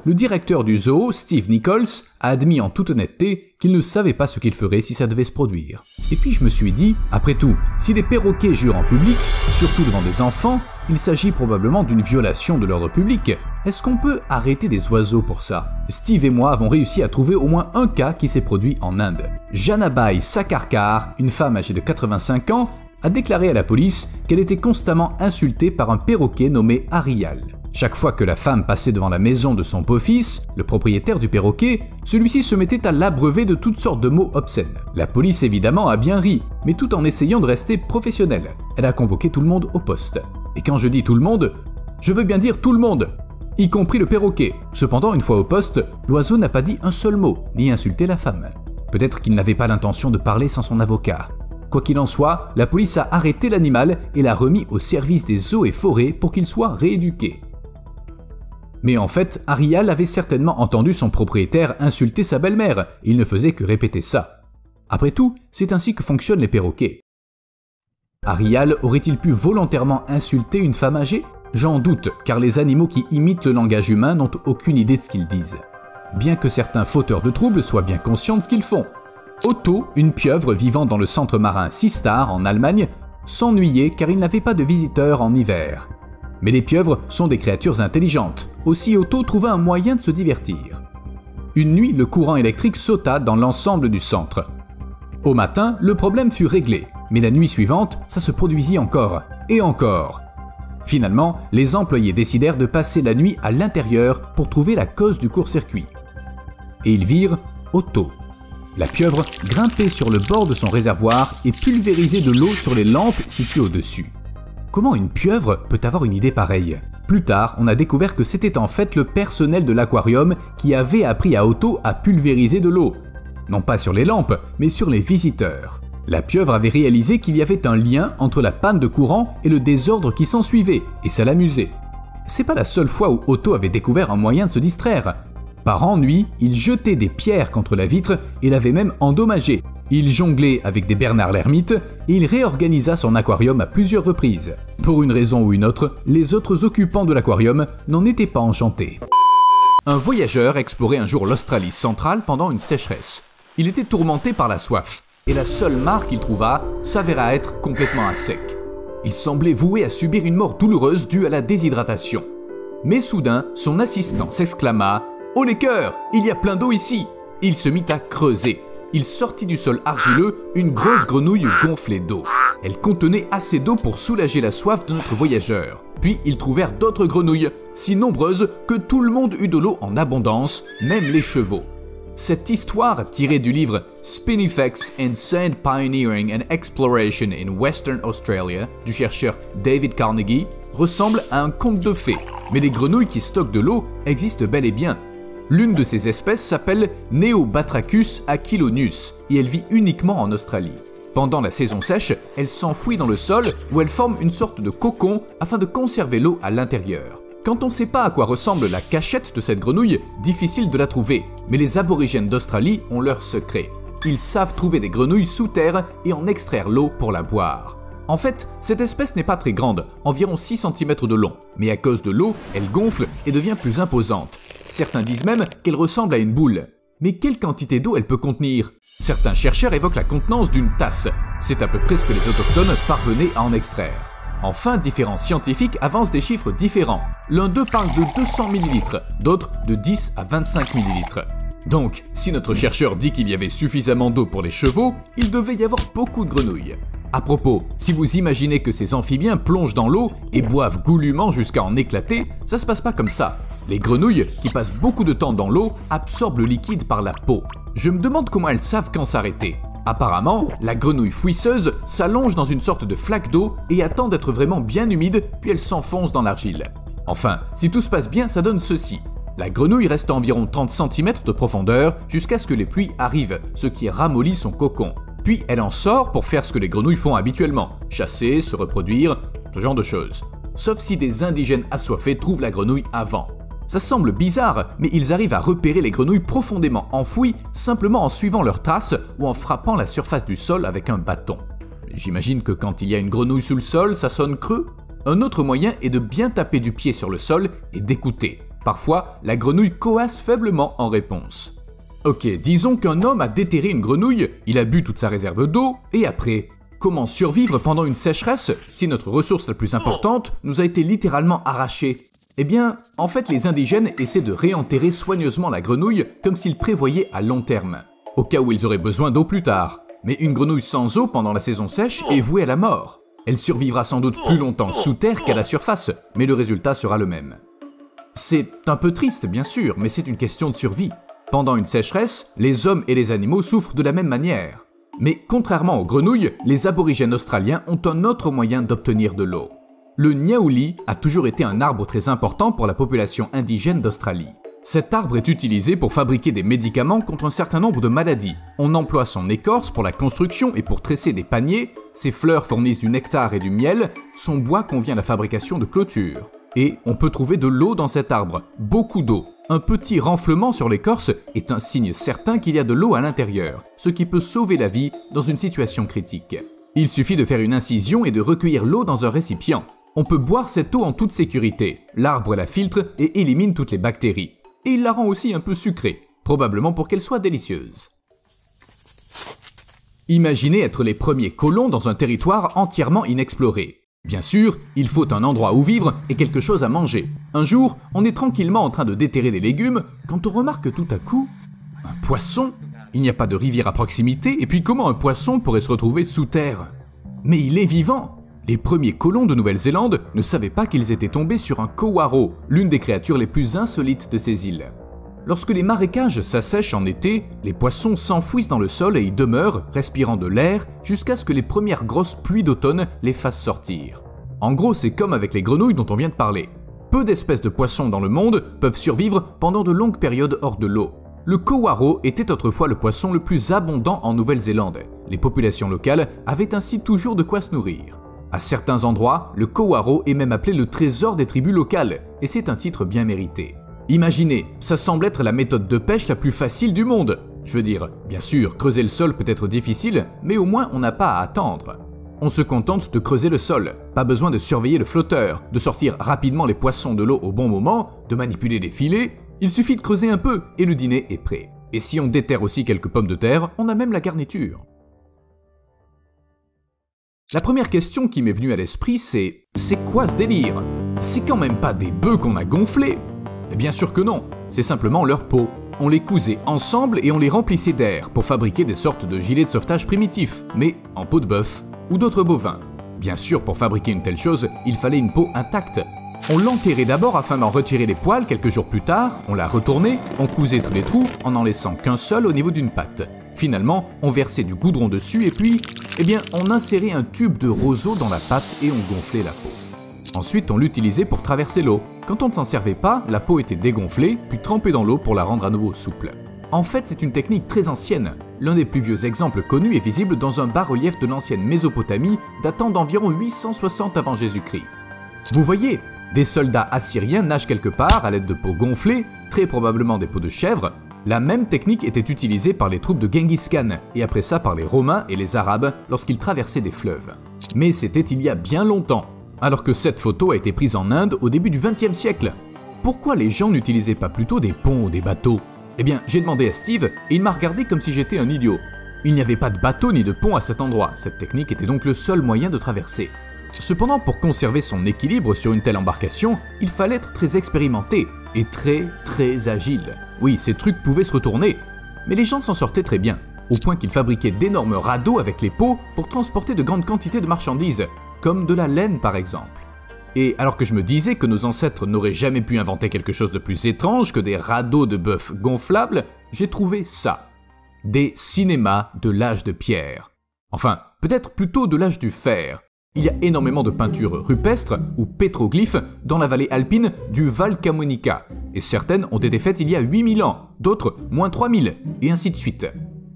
Le directeur du zoo, Steve Nichols, a admis en toute honnêteté qu'il ne savait pas ce qu'il ferait si ça devait se produire. Et puis je me suis dit, après tout, si des perroquets jurent en public, surtout devant des enfants, il s'agit probablement d'une violation de l'ordre public. Est-ce qu'on peut arrêter des oiseaux pour ça? Steve et moi avons réussi à trouver au moins un cas qui s'est produit en Inde. Janabai Sakarkar, une femme âgée de 85 ans, a déclaré à la police qu'elle était constamment insultée par un perroquet nommé Arial. Chaque fois que la femme passait devant la maison de son beau-fils, le propriétaire du perroquet, celui-ci se mettait à l'abreuver de toutes sortes de mots obscènes. La police évidemment a bien ri, mais tout en essayant de rester professionnelle. Elle a convoqué tout le monde au poste. Et quand je dis tout le monde, je veux bien dire tout le monde, y compris le perroquet. Cependant, une fois au poste, l'oiseau n'a pas dit un seul mot, ni insulté la femme. Peut-être qu'il n'avait pas l'intention de parler sans son avocat. Quoi qu'il en soit, la police a arrêté l'animal et l'a remis au service des eaux et forêts pour qu'il soit rééduqué. Mais en fait, Arial avait certainement entendu son propriétaire insulter sa belle-mère, il ne faisait que répéter ça. Après tout, c'est ainsi que fonctionnent les perroquets. Arial aurait-il pu volontairement insulter une femme âgée? J'en doute, car les animaux qui imitent le langage humain n'ont aucune idée de ce qu'ils disent. Bien que certains fauteurs de troubles soient bien conscients de ce qu'ils font. Otto, une pieuvre vivant dans le centre marin Sistar en Allemagne, s'ennuyait car il n'avait pas de visiteurs en hiver. Mais les pieuvres sont des créatures intelligentes. Aussi Otto trouva un moyen de se divertir. Une nuit, le courant électrique sauta dans l'ensemble du centre. Au matin, le problème fut réglé, mais la nuit suivante, ça se produisit encore, et encore. Finalement, les employés décidèrent de passer la nuit à l'intérieur pour trouver la cause du court-circuit. Et ils virent Otto. La pieuvre grimpait sur le bord de son réservoir et pulvérisait de l'eau sur les lampes situées au-dessus. Comment une pieuvre peut avoir une idée pareille? Plus tard, on a découvert que c'était en fait le personnel de l'aquarium qui avait appris à Otto à pulvériser de l'eau. Non pas sur les lampes, mais sur les visiteurs. La pieuvre avait réalisé qu'il y avait un lien entre la panne de courant et le désordre qui s'ensuivait, et ça l'amusait. C'est pas la seule fois où Otto avait découvert un moyen de se distraire. Par ennui, il jetait des pierres contre la vitre et l'avait même endommagée, il jonglait avec des Bernard l'ermite et il réorganisa son aquarium à plusieurs reprises. Pour une raison ou une autre, les autres occupants de l'aquarium n'en étaient pas enchantés. Un voyageur explorait un jour l'Australie centrale pendant une sécheresse. Il était tourmenté par la soif, et la seule mare qu'il trouva s'avéra être complètement à sec. Il semblait voué à subir une mort douloureuse due à la déshydratation. Mais soudain, son assistant s'exclama Oh les cœurs, il y a plein d'eau ici Il se mit à creuser il sortit du sol argileux une grosse grenouille gonflée d'eau. Elle contenait assez d'eau pour soulager la soif de notre voyageur. Puis ils trouvèrent d'autres grenouilles, si nombreuses que tout le monde eut de l'eau en abondance, même les chevaux. Cette histoire, tirée du livre Spinifex in Sand Pioneering and Exploration in Western Australia du chercheur David Carnegie, ressemble à un conte de fées, mais les grenouilles qui stockent de l'eau existent bel et bien. L'une de ces espèces s'appelle Neobatrachus aquilonius et elle vit uniquement en Australie. Pendant la saison sèche, elle s'enfouit dans le sol où elle forme une sorte de cocon afin de conserver l'eau à l'intérieur. Quand on ne sait pas à quoi ressemble la cachette de cette grenouille, difficile de la trouver, mais les aborigènes d'Australie ont leur secret. Ils savent trouver des grenouilles sous terre et en extraire l'eau pour la boire. En fait, cette espèce n'est pas très grande, environ 6 cm de long, mais à cause de l'eau, elle gonfle et devient plus imposante. Certains disent même qu'elle ressemble à une boule. Mais quelle quantité d'eau elle peut contenir? Certains chercheurs évoquent la contenance d'une tasse. C'est à peu près ce que les autochtones parvenaient à en extraire. Enfin, différents scientifiques avancent des chiffres différents. L'un d'eux parle de 200 ml, d'autres de 10 à 25 ml. Donc, si notre chercheur dit qu'il y avait suffisamment d'eau pour les chevaux, il devait y avoir beaucoup de grenouilles. À propos, si vous imaginez que ces amphibiens plongent dans l'eau et boivent goulûment jusqu'à en éclater, ça se passe pas comme ça. Les grenouilles, qui passent beaucoup de temps dans l'eau, absorbent le liquide par la peau. Je me demande comment elles savent quand s'arrêter. Apparemment, la grenouille fouisseuse s'allonge dans une sorte de flaque d'eau et attend d'être vraiment bien humide, puis elle s'enfonce dans l'argile. Enfin, si tout se passe bien, ça donne ceci. La grenouille reste à environ 30 cm de profondeur jusqu'à ce que les pluies arrivent, ce qui ramollit son cocon. Puis elle en sort pour faire ce que les grenouilles font habituellement, chasser, se reproduire, ce genre de choses. Sauf si des indigènes assoiffés trouvent la grenouille avant. Ça semble bizarre, mais ils arrivent à repérer les grenouilles profondément enfouies simplement en suivant leurs traces ou en frappant la surface du sol avec un bâton. J'imagine que quand il y a une grenouille sous le sol, ça sonne creux. Un autre moyen est de bien taper du pied sur le sol et d'écouter. Parfois, la grenouille coasse faiblement en réponse. Ok, disons qu'un homme a déterré une grenouille, il a bu toute sa réserve d'eau, et après Comment survivre pendant une sécheresse si notre ressource la plus importante nous a été littéralement arrachée? Eh bien, en fait, les indigènes essaient de réenterrer soigneusement la grenouille comme s'ils prévoyaient à long terme, au cas où ils auraient besoin d'eau plus tard. Mais une grenouille sans eau pendant la saison sèche est vouée à la mort. Elle survivra sans doute plus longtemps sous terre qu'à la surface, mais le résultat sera le même. C'est un peu triste, bien sûr, mais c'est une question de survie. Pendant une sécheresse, les hommes et les animaux souffrent de la même manière. Mais contrairement aux grenouilles, les aborigènes australiens ont un autre moyen d'obtenir de l'eau. Le niaouli a toujours été un arbre très important pour la population indigène d'Australie. Cet arbre est utilisé pour fabriquer des médicaments contre un certain nombre de maladies. On emploie son écorce pour la construction et pour tresser des paniers, ses fleurs fournissent du nectar et du miel, son bois convient à la fabrication de clôtures. Et on peut trouver de l'eau dans cet arbre, beaucoup d'eau. Un petit renflement sur l'écorce est un signe certain qu'il y a de l'eau à l'intérieur, ce qui peut sauver la vie dans une situation critique. Il suffit de faire une incision et de recueillir l'eau dans un récipient. On peut boire cette eau en toute sécurité. L'arbre la filtre et élimine toutes les bactéries. Et il la rend aussi un peu sucrée, probablement pour qu'elle soit délicieuse. Imaginez être les premiers colons dans un territoire entièrement inexploré. Bien sûr, il faut un endroit où vivre et quelque chose à manger. Un jour, on est tranquillement en train de déterrer des légumes quand on remarque tout à coup un poisson. Il n'y a pas de rivière à proximité, et puis comment un poisson pourrait se retrouver sous terre? Mais il est vivant Les premiers colons de Nouvelle-Zélande ne savaient pas qu'ils étaient tombés sur un kowaro, l'une des créatures les plus insolites de ces îles. Lorsque les marécages s'assèchent en été, les poissons s'enfouissent dans le sol et y demeurent, respirant de l'air, jusqu'à ce que les premières grosses pluies d'automne les fassent sortir. En gros, c'est comme avec les grenouilles dont on vient de parler. Peu d'espèces de poissons dans le monde peuvent survivre pendant de longues périodes hors de l'eau. Le kowaro était autrefois le poisson le plus abondant en Nouvelle-Zélande. Les populations locales avaient ainsi toujours de quoi se nourrir. À certains endroits, le kowaro est même appelé le trésor des tribus locales, et c'est un titre bien mérité. Imaginez, ça semble être la méthode de pêche la plus facile du monde. Je veux dire, bien sûr, creuser le sol peut être difficile, mais au moins on n'a pas à attendre. On se contente de creuser le sol, pas besoin de surveiller le flotteur, de sortir rapidement les poissons de l'eau au bon moment, de manipuler les filets, il suffit de creuser un peu et le dîner est prêt. Et si on déterre aussi quelques pommes de terre, on a même la garniture. La première question qui m'est venue à l'esprit, c'est c'est quoi ce délire? C'est quand même pas des bœufs qu'on a gonflés Bien sûr que non, c'est simplement leur peau. On les cousait ensemble et on les remplissait d'air pour fabriquer des sortes de gilets de sauvetage primitifs, mais en peau de bœuf ou d'autres bovins. Bien sûr, pour fabriquer une telle chose, il fallait une peau intacte. On l'enterrait d'abord afin d'en retirer les poils quelques jours plus tard, on la retournait, on cousait tous les trous en n'en laissant qu'un seul au niveau d'une patte. Finalement, on versait du goudron dessus et puis, eh bien, on insérait un tube de roseau dans la pâte et on gonflait la peau. Ensuite, on l'utilisait pour traverser l'eau. Quand on ne s'en servait pas, la peau était dégonflée, puis trempée dans l'eau pour la rendre à nouveau souple. En fait, c'est une technique très ancienne. L'un des plus vieux exemples connus est visible dans un bas-relief de l'ancienne Mésopotamie datant d'environ 860 avant Jésus-Christ. Vous voyez, des soldats assyriens nagent quelque part à l'aide de peaux gonflées, très probablement des peaux de chèvre. La même technique était utilisée par les troupes de Genghis Khan et après ça par les Romains et les Arabes lorsqu'ils traversaient des fleuves. Mais c'était il y a bien longtemps, alors que cette photo a été prise en Inde au début du XXe siècle. Pourquoi les gens n'utilisaient pas plutôt des ponts ou des bateaux? Eh bien, j'ai demandé à Steve et il m'a regardé comme si j'étais un idiot. Il n'y avait pas de bateau ni de pont à cet endroit, cette technique était donc le seul moyen de traverser. Cependant, pour conserver son équilibre sur une telle embarcation, il fallait être très expérimenté et très très agile. Oui, ces trucs pouvaient se retourner, mais les gens s'en sortaient très bien, au point qu'ils fabriquaient d'énormes radeaux avec les pots pour transporter de grandes quantités de marchandises, comme de la laine par exemple. Et alors que je me disais que nos ancêtres n'auraient jamais pu inventer quelque chose de plus étrange que des radeaux de bœuf gonflables, j'ai trouvé ça. Des cinémas de l'âge de pierre. Enfin, peut-être plutôt de l'âge du fer, il y a énormément de peintures rupestres ou pétroglyphes dans la vallée alpine du Val Camonica, et certaines ont été faites il y a 8000 ans, d'autres moins 3000, et ainsi de suite.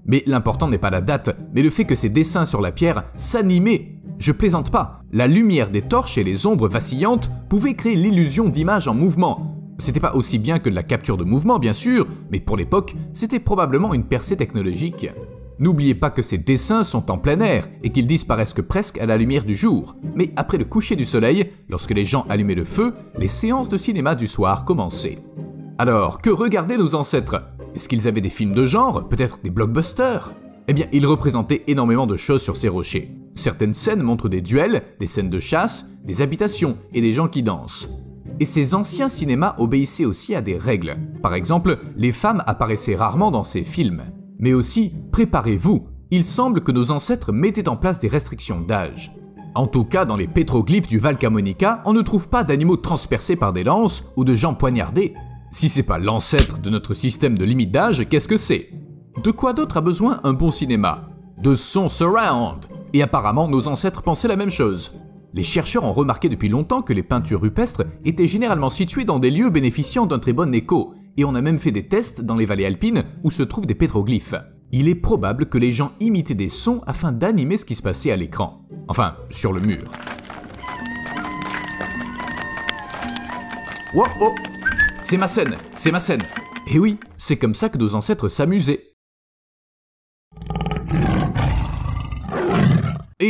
Mais l'important n'est pas la date, mais le fait que ces dessins sur la pierre s'animaient. Je plaisante pas, la lumière des torches et les ombres vacillantes pouvaient créer l'illusion d'images en mouvement. C'était pas aussi bien que de la capture de mouvement, bien sûr, mais pour l'époque, c'était probablement une percée technologique. N'oubliez pas que ces dessins sont en plein air et qu'ils disparaissent presque à la lumière du jour. Mais après le coucher du soleil, lorsque les gens allumaient le feu, les séances de cinéma du soir commençaient. Alors, que regardaient nos ancêtres? Est-ce qu'ils avaient des films de genre? Peut-être des blockbusters? Eh bien, ils représentaient énormément de choses sur ces rochers. Certaines scènes montrent des duels, des scènes de chasse, des habitations et des gens qui dansent. Et ces anciens cinémas obéissaient aussi à des règles. Par exemple, les femmes apparaissaient rarement dans ces films. Mais aussi, préparez-vous, il semble que nos ancêtres mettaient en place des restrictions d'âge. En tout cas, dans les pétroglyphes du Val Camonica, on ne trouve pas d'animaux transpercés par des lances ou de gens poignardés. Si c'est pas l'ancêtre de notre système de limite d'âge, qu'est-ce que c'est? De quoi d'autre a besoin un bon cinéma? De son surround Et apparemment, nos ancêtres pensaient la même chose. Les chercheurs ont remarqué depuis longtemps que les peintures rupestres étaient généralement situées dans des lieux bénéficiant d'un très bon écho, et on a même fait des tests dans les vallées alpines où se trouvent des pétroglyphes. Il est probable que les gens imitaient des sons afin d'animer ce qui se passait à l'écran. Enfin, sur le mur. Wow, oh C'est ma scène C'est ma scène Et oui, c'est comme ça que nos ancêtres s'amusaient.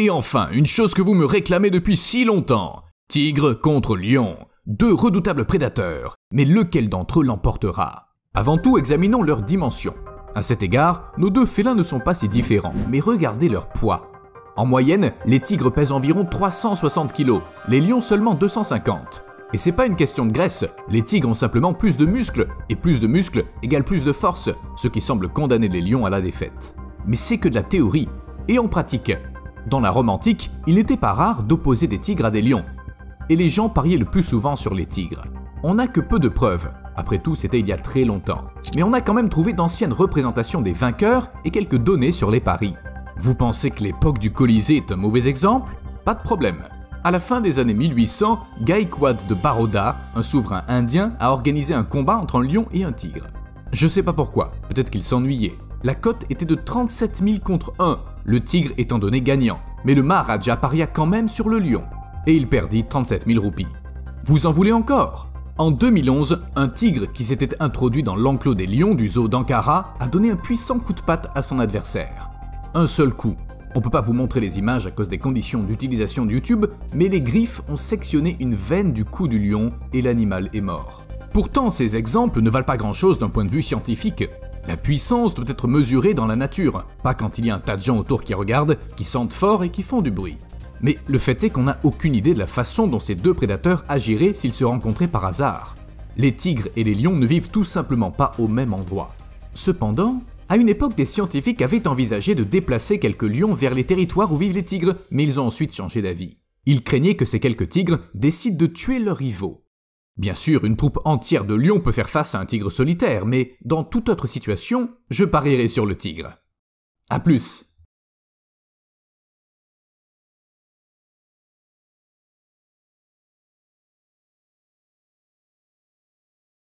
Et enfin, une chose que vous me réclamez depuis si longtemps. Tigre contre lion. Deux redoutables prédateurs, mais lequel d'entre eux l'emportera? Avant tout, examinons leurs dimensions. À cet égard, nos deux félins ne sont pas si différents, mais regardez leur poids. En moyenne, les tigres pèsent environ 360 kg, les lions seulement 250. Et c'est pas une question de graisse, les tigres ont simplement plus de muscles, et plus de muscles égale plus de force, ce qui semble condamner les lions à la défaite. Mais c'est que de la théorie, et en pratique. Dans la Rome antique, il n'était pas rare d'opposer des tigres à des lions, et les gens pariaient le plus souvent sur les tigres. On n'a que peu de preuves, après tout c'était il y a très longtemps, mais on a quand même trouvé d'anciennes représentations des vainqueurs et quelques données sur les paris. Vous pensez que l'époque du Colisée est un mauvais exemple? Pas de problème. À la fin des années 1800, Gaekwad de Baroda, un souverain indien, a organisé un combat entre un lion et un tigre. Je sais pas pourquoi, peut-être qu'il s'ennuyait. La cote était de 37 000 contre 1, le tigre étant donné gagnant, mais le Maharaja paria quand même sur le lion et il perdit 37 000 roupies. Vous en voulez encore? En 2011, un tigre qui s'était introduit dans l'enclos des lions du zoo d'Ankara a donné un puissant coup de patte à son adversaire. Un seul coup. On peut pas vous montrer les images à cause des conditions d'utilisation de YouTube, mais les griffes ont sectionné une veine du cou du lion et l'animal est mort. Pourtant, ces exemples ne valent pas grand-chose d'un point de vue scientifique. La puissance doit être mesurée dans la nature, pas quand il y a un tas de gens autour qui regardent, qui sentent fort et qui font du bruit. Mais le fait est qu'on n'a aucune idée de la façon dont ces deux prédateurs agiraient s'ils se rencontraient par hasard. Les tigres et les lions ne vivent tout simplement pas au même endroit. Cependant, à une époque, des scientifiques avaient envisagé de déplacer quelques lions vers les territoires où vivent les tigres, mais ils ont ensuite changé d'avis. Ils craignaient que ces quelques tigres décident de tuer leurs rivaux. Bien sûr, une troupe entière de lions peut faire face à un tigre solitaire, mais dans toute autre situation, je parierais sur le tigre. A plus